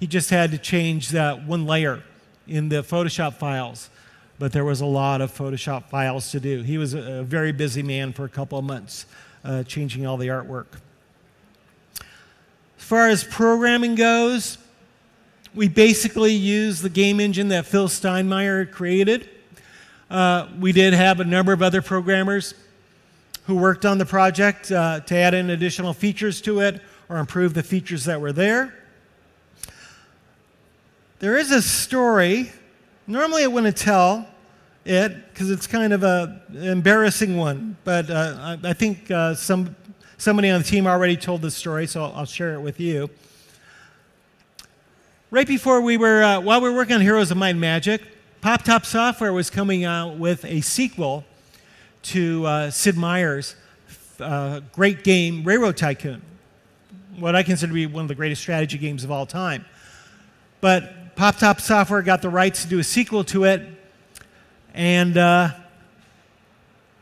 he just had to change that one layer in the Photoshop files. But there was a lot of Photoshop files to do. He was a, very busy man for a couple of months uh, changing all the artwork. As far as programming goes, we basically used the game engine that Phil Steinmeyer created. Uh, we did have a number of other programmers who worked on the project uh, to add in additional features to it or improve the features that were there. There is a story. Normally, I wouldn't tell it because it's kind of a, an embarrassing one, but uh, I, I, think uh, some, somebody on the team already told this story, so I'll, I'll share it with you. Right before we were, uh, while we were working on Heroes of Might and Magic, PopTop Software was coming out with a sequel to uh, Sid Meier's uh, great game, Railroad Tycoon, what I consider to be one of the greatest strategy games of all time. But PopTop Software got the rights to do a sequel to it, and uh,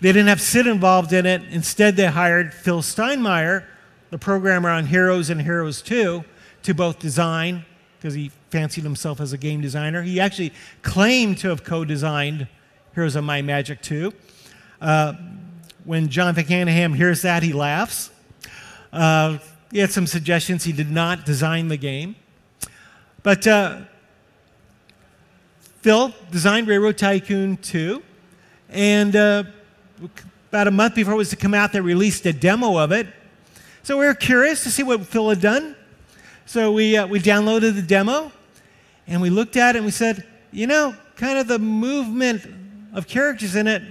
they didn't have Sid involved in it. Instead, they hired Phil Steinmeyer, the programmer on Heroes and Heroes 2, to both design because he fancied himself as a game designer. He actually claimed to have co designed Heroes of Might Magic 2. Uh, when Jon Van hears that, he laughs. Uh, he had some suggestions. He did not design the game. But uh, Phil designed Railroad Tycoon 2, and uh, about a month before it was to come out, they released a demo of it. So we were curious to see what Phil had done. So we, uh, we downloaded the demo and we looked at it and we said, you know, kind of the movement of characters in it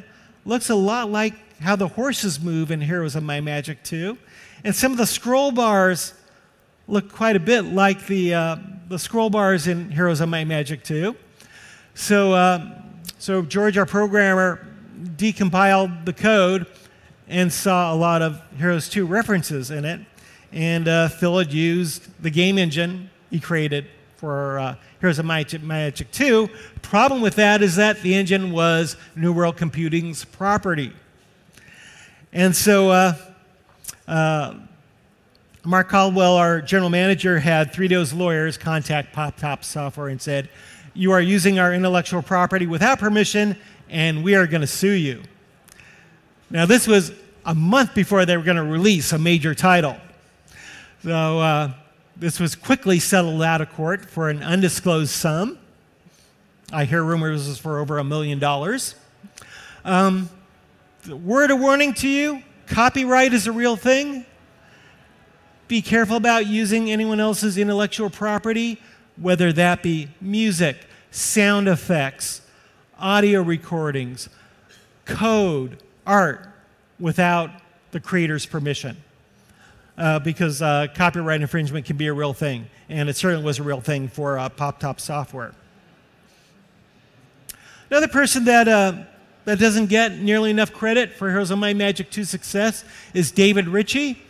looks a lot like how the horses move in Heroes of Might Magic 2. And some of the scroll bars look quite a bit like the, uh, the scroll bars in Heroes of Might Magic 2. So, uh, so George, our programmer, decompiled the code and saw a lot of Heroes 2 references in it and uh, Phil had used the game engine he created for uh, Heroes of Magic, Magic 2. Problem with that is that the engine was New World Computing's property. And so uh, uh, Mark Caldwell, our general manager, had 3DO's lawyers contact PopTop Software and said, You are using our intellectual property without permission, and we are going to sue you. Now, this was a month before they were going to release a major title. So uh, this was quickly settled out of court for an undisclosed sum. I hear rumors was for over a million dollars. Um, word of warning to you copyright is a real thing. Be careful about using anyone else's intellectual property, whether that be music, sound effects, audio recordings, code, art, without the creator's permission uh, because uh, copyright infringement can be a real thing, and it certainly was a real thing for uh, PopTop software. Another person that, uh, that doesn't get nearly enough credit for Heroes of Might Magic 2 success is David Ritchie,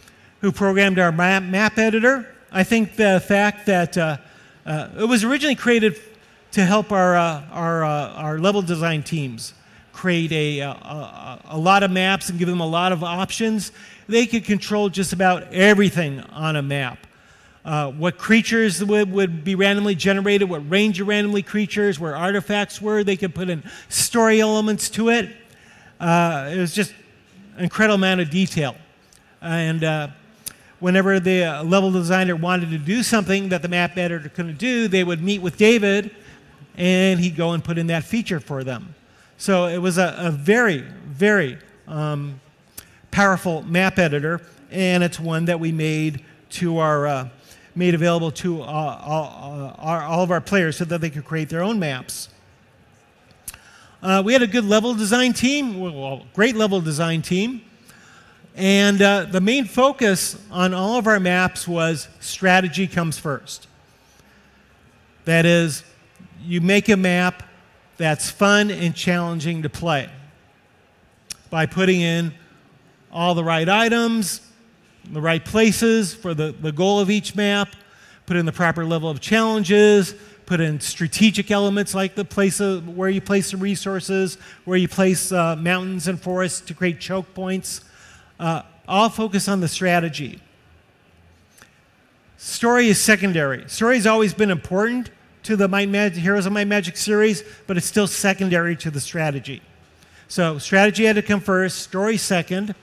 who programmed our map, map editor. I think the fact that uh, uh, it was originally created to help our, our, our level design teams create a, a, a, lot of maps and give them a lot of options they could control just about everything on a map. Uh, what creatures would, would be randomly generated, what range of randomly creatures, where artifacts were. They could put in story elements to it. Uh, it was just an incredible amount of detail. And uh, whenever the uh, level designer wanted to do something that the map editor couldn't do, they would meet with David and he'd go and put in that feature for them. So it was a, a very, very um, powerful map editor, and it's one that we made to our uh, made available to uh, all, uh, our, all, of our players so that they could create their own maps. Uh, we had a good level design team, well, great level design team, and uh, the main focus on all of our maps was strategy comes first. That is, you make a map that's fun and challenging to play by putting in all the right items, the right places for the, the goal of each map, put in the proper level of challenges, put in strategic elements like the place of, where you place the resources, where you place uh, mountains and forests to create choke points. Uh, all focus on the strategy. Story is secondary. Story has always been important to the Might Magic, Heroes of Might Magic series, but it's still secondary to the strategy. So strategy had to come first, story second,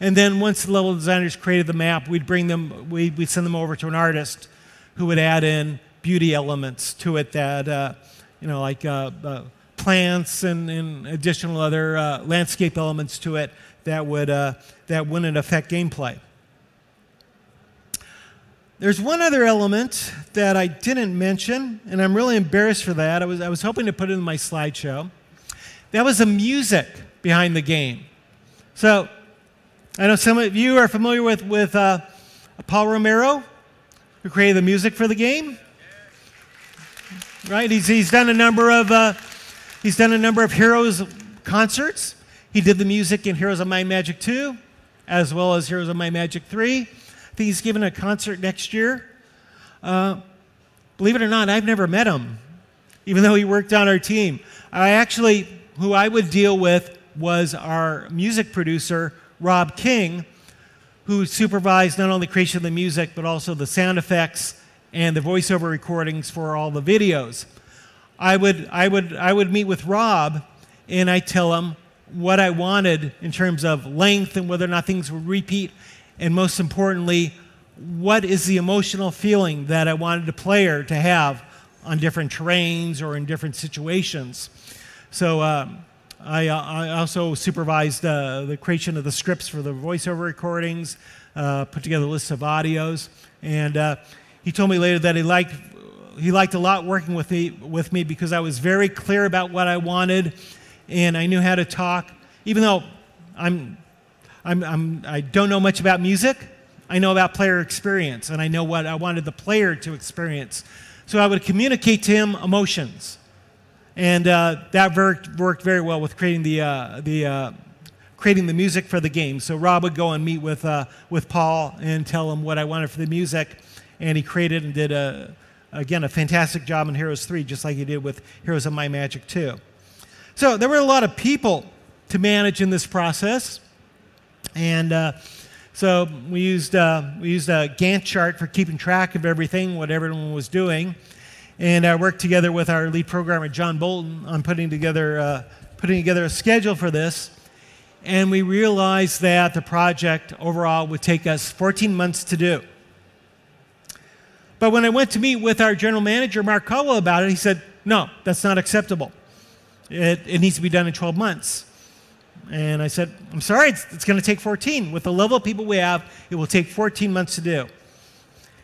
and then once the level designers created the map, we'd bring them, we'd, we'd send them over to an artist who would add in beauty elements to it that, uh, you know, like uh, uh, plants and, and, additional other uh, landscape elements to it that would uh, that wouldn't affect gameplay. There's one other element that I didn't mention, and I'm really embarrassed for that. I was, I was hoping to put it in my slideshow. That was the music behind the game. So, I know some of you are familiar with, with uh, Paul Romero, who created the music for the game. Right? He's, he's done a number of uh, he's done a number of Heroes concerts. He did the music in Heroes of Might Magic 2, as well as Heroes of Might Magic 3 I think he's giving a concert next year. Uh, believe it or not, I've never met him, even though he worked on our team. I actually, who I would deal with was our music producer, Rob King, who supervised not only creation of the music, but also the sound effects and the voiceover recordings for all the videos. I would, I would, I would meet with Rob and I tell him what I wanted in terms of length and whether or not things would repeat. And most importantly, what is the emotional feeling that I wanted the player to have on different terrains or in different situations. So uh, I, uh, I, also supervised uh, the creation of the scripts for the voiceover recordings, uh, put together lists of audios, and uh, he told me later that he liked he liked a lot working with me with me because I was very clear about what I wanted, and I knew how to talk, even though I'm I'm, I'm, I don't know much about music. I know about player experience, and I know what I wanted the player to experience. So I would communicate to him emotions. And uh, that worked, worked very well with creating the, uh, the, uh, creating the music for the game. So Rob would go and meet with, uh, with Paul and tell him what I wanted for the music. And he created and did, a, again, a fantastic job in Heroes 3, just like he did with Heroes of Might Magic 2. So there were a lot of people to manage in this process. And uh, so we used, uh, we used a Gantt chart for keeping track of everything, what everyone was doing. And I worked together with our lead programmer, John Bolton, on putting together, uh, putting together a schedule for this. And we realized that the project overall would take us 14 months to do. But when I went to meet with our general manager, Mark Caldwell, about it, he said, no, that's not acceptable. It, it needs to be done in 12 months. And I said, I'm sorry, it's, it's going to take 14. With the level of people we have, it will take 14 months to do.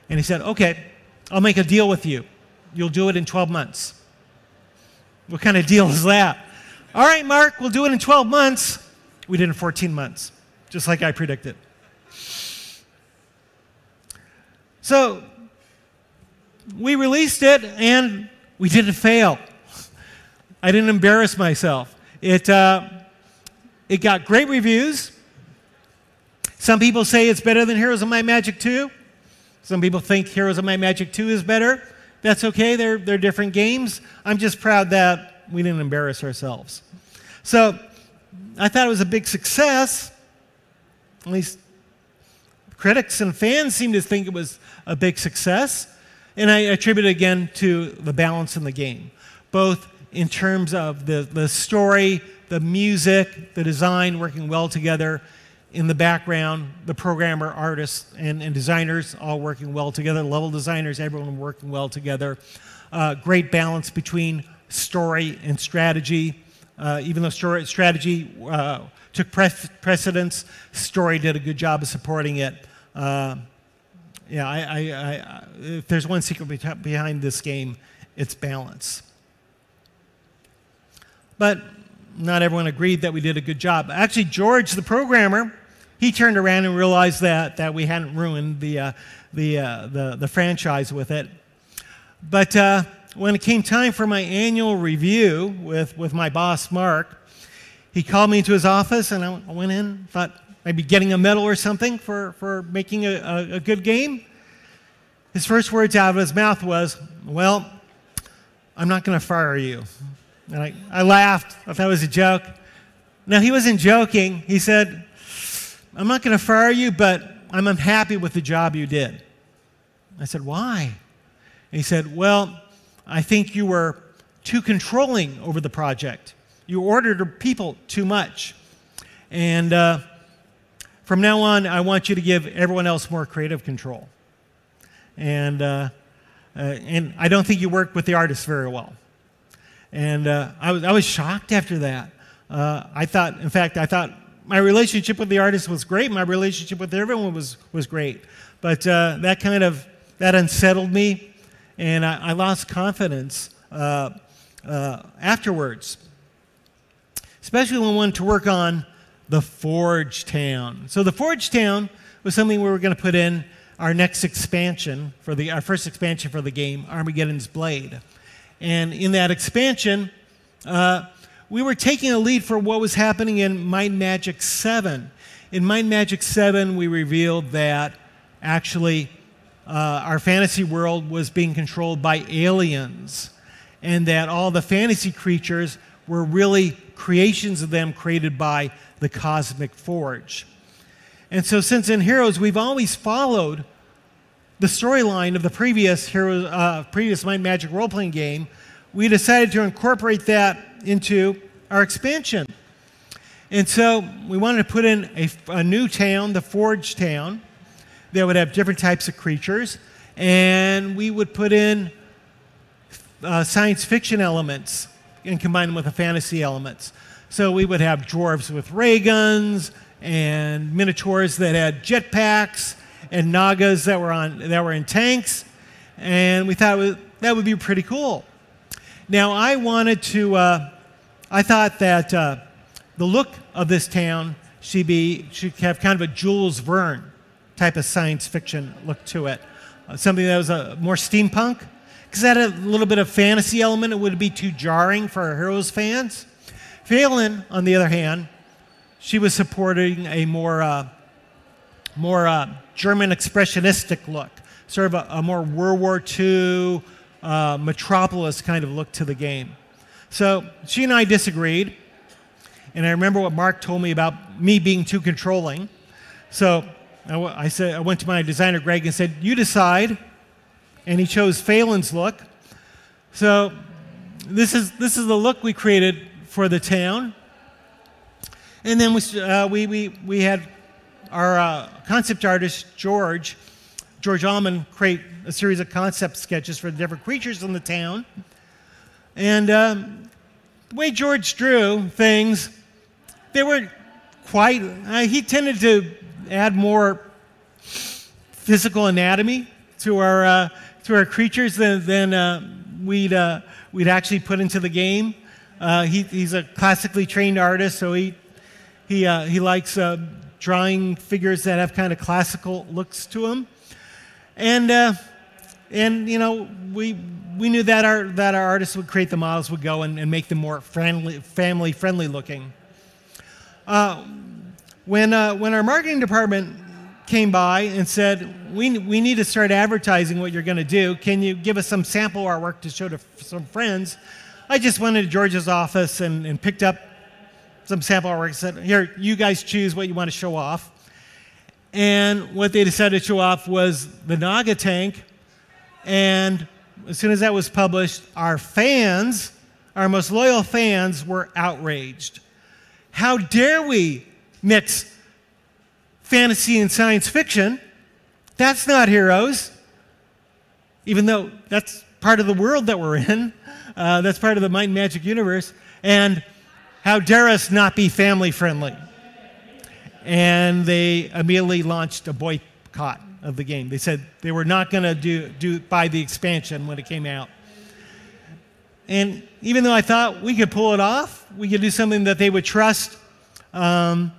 And he said, Okay, I'll make a deal with you. You'll do it in 12 months. What kind of deal is that? All right, Mark, we'll do it in 12 months. We did it in 14 months, just like I predicted. So we released it and we didn't fail. I didn't embarrass myself. It, uh, it got great reviews. Some people say it's better than Heroes of Might Magic 2. Some people think Heroes of Might Magic 2 is better. That's okay, they're, they're different games. I'm just proud that we didn't embarrass ourselves. So I thought it was a big success. At least critics and fans seem to think it was a big success. And I attribute it again to the balance in the game, both in terms of the, the story, the music, the design working well together. In the background, the programmer, artists, and, and designers all working well together, level designers, everyone working well together. Uh, great balance between story and strategy. Uh, even though story, strategy uh, took precedence, story did a good job of supporting it. Uh, yeah, I, I, I, if there's one secret behind this game, it's balance. But not everyone agreed that we did a good job. Actually, George, the programmer, he turned around and realized that, that we hadn't ruined the, uh, the, uh, the, the, franchise with it. But uh, when it came time for my annual review with, with my boss, Mark, he called me into his office and I went in, thought maybe getting a medal or something for, for making a, a, a good game. His first words out of his mouth was, Well, I'm not going to fire you. And I, I laughed. I thought it was a joke. Now, he wasn't joking. He said, I'm not going to fire you, but I'm unhappy with the job you did. I said, Why? And he said, Well, I think you were too controlling over the project. You ordered people too much. And uh, from now on, I want you to give everyone else more creative control. And, uh, uh, and I don't think you worked with the artists very well. And uh, I, was, I was shocked after that. Uh, I thought, in fact, I thought my relationship with the artist was great. My relationship with everyone was, was great. But uh, that kind of, that unsettled me. And I, I lost confidence uh, uh, afterwards. Especially when we wanted to work on the Forge Town. So the Forge Town was something we were going to put in our next expansion for the our first expansion for the game, Armageddon's Blade. And in that expansion, uh, we were taking a lead for what was happening in Might and Magic 7. In Might and Magic 7, we revealed that actually uh, our fantasy world was being controlled by aliens, and that all the fantasy creatures were really creations of them created by the Cosmic Forge. And so, since in Heroes, we've always followed the storyline of the previous Hero, uh, previous Might Magic role playing game, we decided to incorporate that into our expansion. And so we wanted to put in a, a new town, the Forge Town, that would have different types of creatures, and we would put in uh, science fiction elements and combine them with the fantasy elements. So we would have dwarves with ray guns and minotaurs that had jetpacks and nagas that were on that were in tanks, and we thought was, that would be pretty cool. Now I wanted to. Uh, I thought that uh, the look of this town should be should have kind of a Jules Verne type of science fiction look to it, uh, something that was a more steampunk. Because that had a little bit of fantasy element, it would be too jarring for our Heroes fans. Phelan, on the other hand, she was supporting a more, uh, more uh, German expressionistic look, sort of a, a more World War II uh, metropolis kind of look to the game. So she and I disagreed, and I remember what Mark told me about me being too controlling. So I, I said, I went to my designer Greg and said, "You decide." And he chose Phelan's look. So this is this is the look we created for the town. And then we, uh, we, we, we had our uh, concept artist, George, George Allman, create a series of concept sketches for the different creatures in the town. And um, the way George drew things, they weren't quite, uh, he tended to add more physical anatomy to our, uh, to our creatures than, than uh, we'd, uh, we'd actually put into the game. Uh, he, he's a classically trained artist, so he, he, he likes uh, drawing figures that have kind of classical looks to them. And, uh, and you know, we, we knew that our, that our artists would create the models, would go and, and make them more friendly, family friendly looking. Uh, when, uh, when our marketing department came by and said, we, we need to start advertising what you're going to do. Can you give us some sample artwork to show to some friends? I just went into George's office and, and picked up some sample artwork said, Here, you guys choose what you want to show off. And what they decided to show off was the Naga tank. And as soon as that was published, our fans, our most loyal fans, were outraged. How dare we mix fantasy and science fiction? That's not heroes. Even though that's part of the world that we're in. Uh, that's part of the Might and Magic universe. And how dare us not be family friendly? And they immediately launched a boycott of the game. They said they were not going to do, do buy the expansion when it came out. And even though I thought we could pull it off, we could do something that they would trust, um,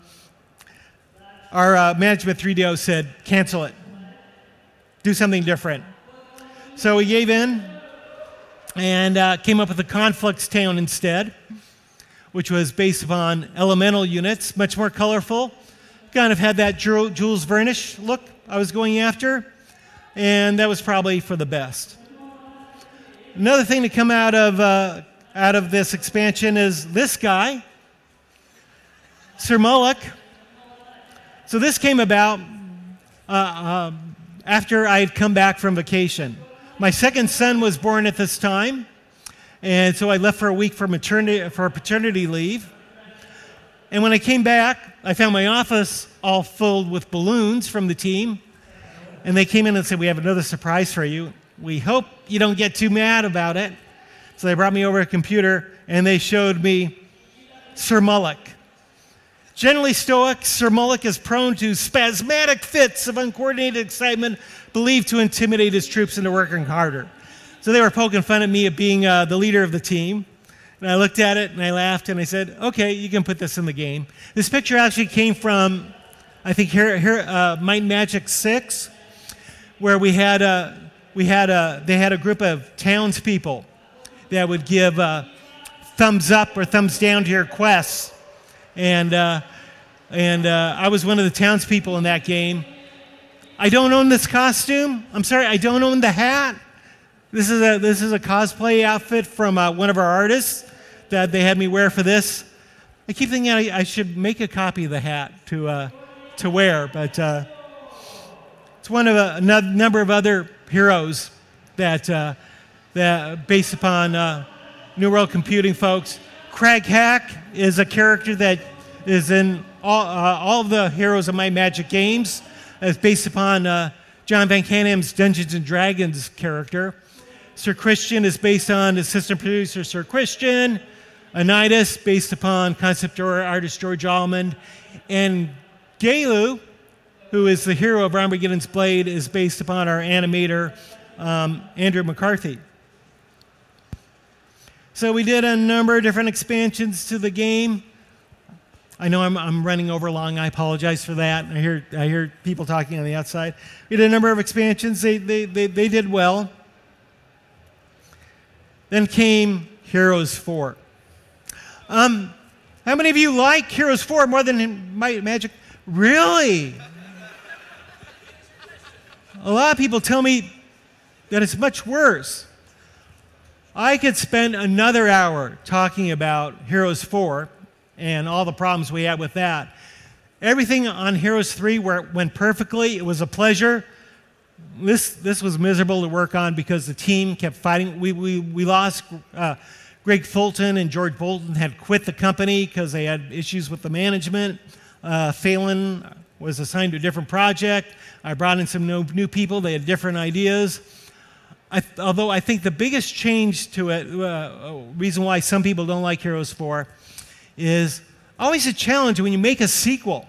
our uh, management 3DO said, cancel it. Do something different. So we gave in and uh, came up with a Conflux Town instead, which was based upon elemental units, much more colorful. Kind of had that Jules Vernish look I was going after, and that was probably for the best. Another thing to come out of, uh, out of this expansion is this guy, Sir Mullich. So this came about uh, uh, after I had come back from vacation. My second son was born at this time, and so I left for a week for maternity for paternity leave. And when I came back, I found my office all filled with balloons from the team. And they came in and said, We have another surprise for you. We hope you don't get too mad about it. So they brought me over a computer and they showed me Sir Mullich. Generally stoic, Sir Mullich is prone to spasmodic fits of uncoordinated excitement believed to intimidate his troops into working harder. So they were poking fun at me of being uh, the leader of the team. And I looked at it and I laughed and I said, okay, you can put this in the game. This picture actually came from, I think, here, here uh, Might Magic 6, where we had, a, we had a, they had a group of townspeople that would give uh, thumbs up or thumbs down to your quests. And, uh, and uh, I was one of the townspeople in that game. I don't own this costume. I'm sorry, I don't own the hat. This is a, this is a cosplay outfit from uh, one of our artists that they had me wear for this. I keep thinking I, I should make a copy of the hat to, uh, to wear, but uh, it's one of a, a, number of other heroes that, uh, that based upon uh, New World Computing folks. Crag Hack is a character that is in all, uh, all of the Heroes of Might Magic games. It's based upon uh, Jon Van Caneghem's Dungeons and Dragons character. Sir Christian is based on assistant producer Sir Christian. Anitas, based upon concept artist George Almond. And Gelu, who is the hero of Armageddon's Blade, is based upon our animator, um, Andrew McCarthy. So we did a number of different expansions to the game. I know I'm, I'm running over long. I apologize for that. I hear, I hear people talking on the outside. We did a number of expansions. They, they, they, they did well. Then came Heroes 4. Um, how many of you like Heroes 4 more than Magic? Really? A lot of people tell me that it's much worse. I could spend another hour talking about Heroes 4 and all the problems we had with that. Everything on Heroes 3 went perfectly. It was a pleasure. This, this was miserable to work on because the team kept fighting. We, we, we lost uh, Greg Fulton and George Bolton had quit the company because they had issues with the management. Uh, Phelan was assigned to a different project. I brought in some new, new people. They had different ideas. I, although I think the biggest change to it, uh, reason why some people don't like Heroes 4, is always a challenge when you make a sequel.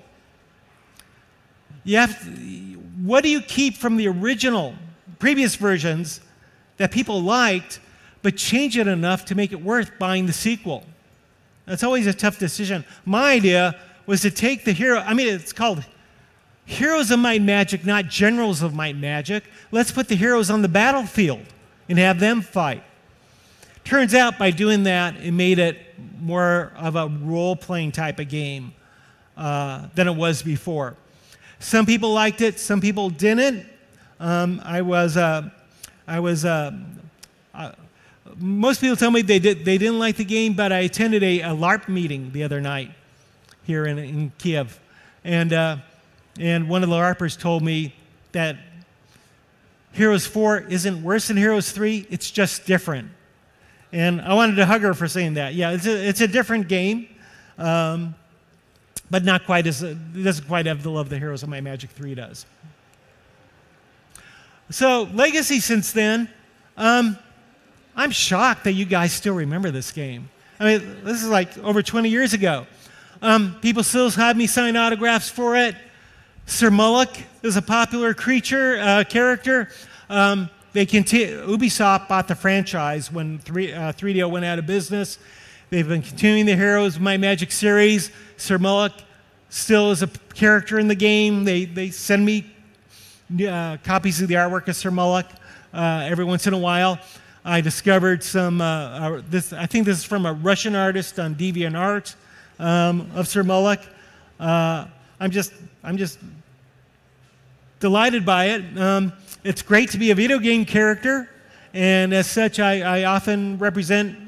You have to, what do you keep from the original, previous versions that people liked but change it enough to make it worth buying the sequel. That's always a tough decision. My idea was to take the hero, I mean, it's called Heroes of Might Magic, not Generals of Might Magic. Let's put the heroes on the battlefield and have them fight. Turns out by doing that, it made it more of a role playing type of game uh, than it was before. Some people liked it, some people didn't. Um, I was, uh, I was uh, uh most people tell me they, did, they didn't like the game, but I attended a, a LARP meeting the other night here in, in Kiev. And, uh, and one of the LARPers told me that Heroes 4 isn't worse than Heroes 3, it's just different. And I wanted to hug her for saying that. Yeah, it's a, it's a different game, um, but not quite as, it doesn't quite have the love the Heroes of Might Magic 3 does. So, Legacy since then, um, I'm shocked that you guys still remember this game. I mean, this is like over 20 years ago. Um, people still have me sign autographs for it. Sir Mullich is a popular creature, uh, character. Um, they Ubisoft bought the franchise when 3, uh, 3DO went out of business. They've been continuing the Heroes of Might Magic series. Sir Mullich still is a character in the game. They, they send me uh, copies of the artwork of Sir Mullich uh, every once in a while. I discovered some, uh, uh, this, I think this is from a Russian artist on DeviantArt um, of Sir Mullich. Uh, I'm just, I'm just delighted by it. Um, it's great to be a video game character, And as such, I, I often represent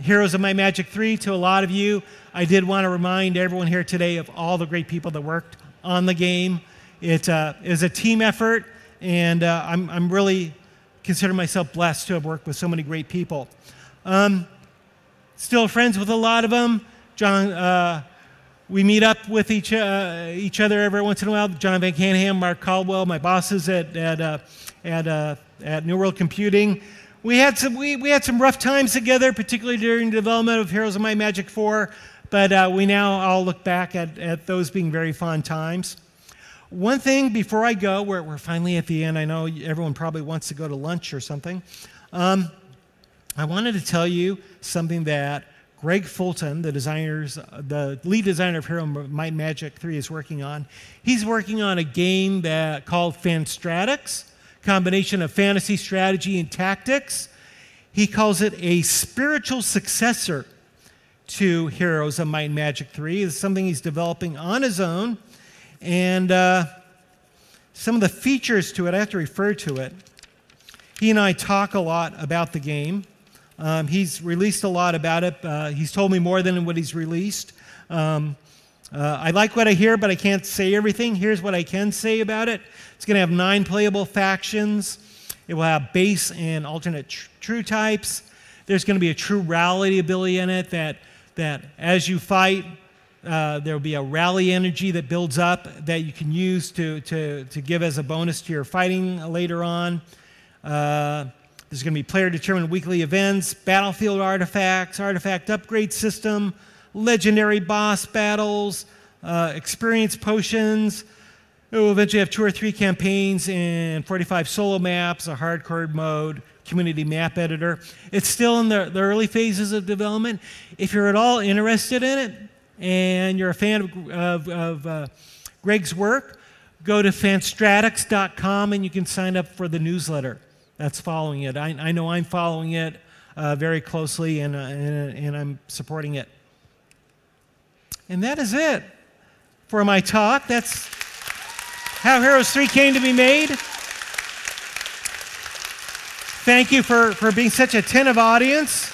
Heroes of Might Magic 3 to a lot of you. I did want to remind everyone here today of all the great people that worked on the game. It uh, is a team effort, and uh, I'm, I'm really consider myself blessed to have worked with so many great people. Um, still friends with a lot of them. Jon, uh, we meet up with each, uh, each other every once in a while. Jon Van Caneghem, Mark Caldwell, my bosses at, at, uh, at, uh, at New World Computing. We had, some, we, we had some rough times together, particularly during the development of Heroes of Might Magic 4, but uh, we now all look back at, at those being very fun times. One thing before I go, we're, we're finally at the end. I know everyone probably wants to go to lunch or something. Um, I wanted to tell you something that Greg Fulton, the designers, the lead designer of Hero Might Magic 3, is working on. He's working on a game that called Fanstratics, combination of fantasy strategy and tactics. He calls it a spiritual successor to Heroes of Might and Magic 3. It's something he's developing on his own. And uh, some of the features to it, I have to refer to it. He and I talk a lot about the game. Um, he's released a lot about it. Uh, he's told me more than what he's released. Um, uh, I like what I hear, but I can't say everything. Here's what I can say about it it's going to have nine playable factions, it will have base and alternate tr- true types. There's going to be a true rally ability in it that, that as you fight, uh, there will be a rally energy that builds up that you can use to, to, to give as a bonus to your fighting later on. Uh, there's going to be player determined weekly events, battlefield artifacts, artifact upgrade system, legendary boss battles, uh, experience potions. It will eventually have two or three campaigns and 45 solo maps, a hardcore mode, community map editor. It's still in the, the early phases of development. If you're at all interested in it and you're a fan of, of, of uh, Greg's work, go to fanstratics.com and you can sign up for the newsletter that's following it. I, I know I'm following it uh, very closely and, uh, and, and I'm supporting it. And that is it for my talk. That's how Heroes 3 came to be made. Thank you for, for being such a attentive audience.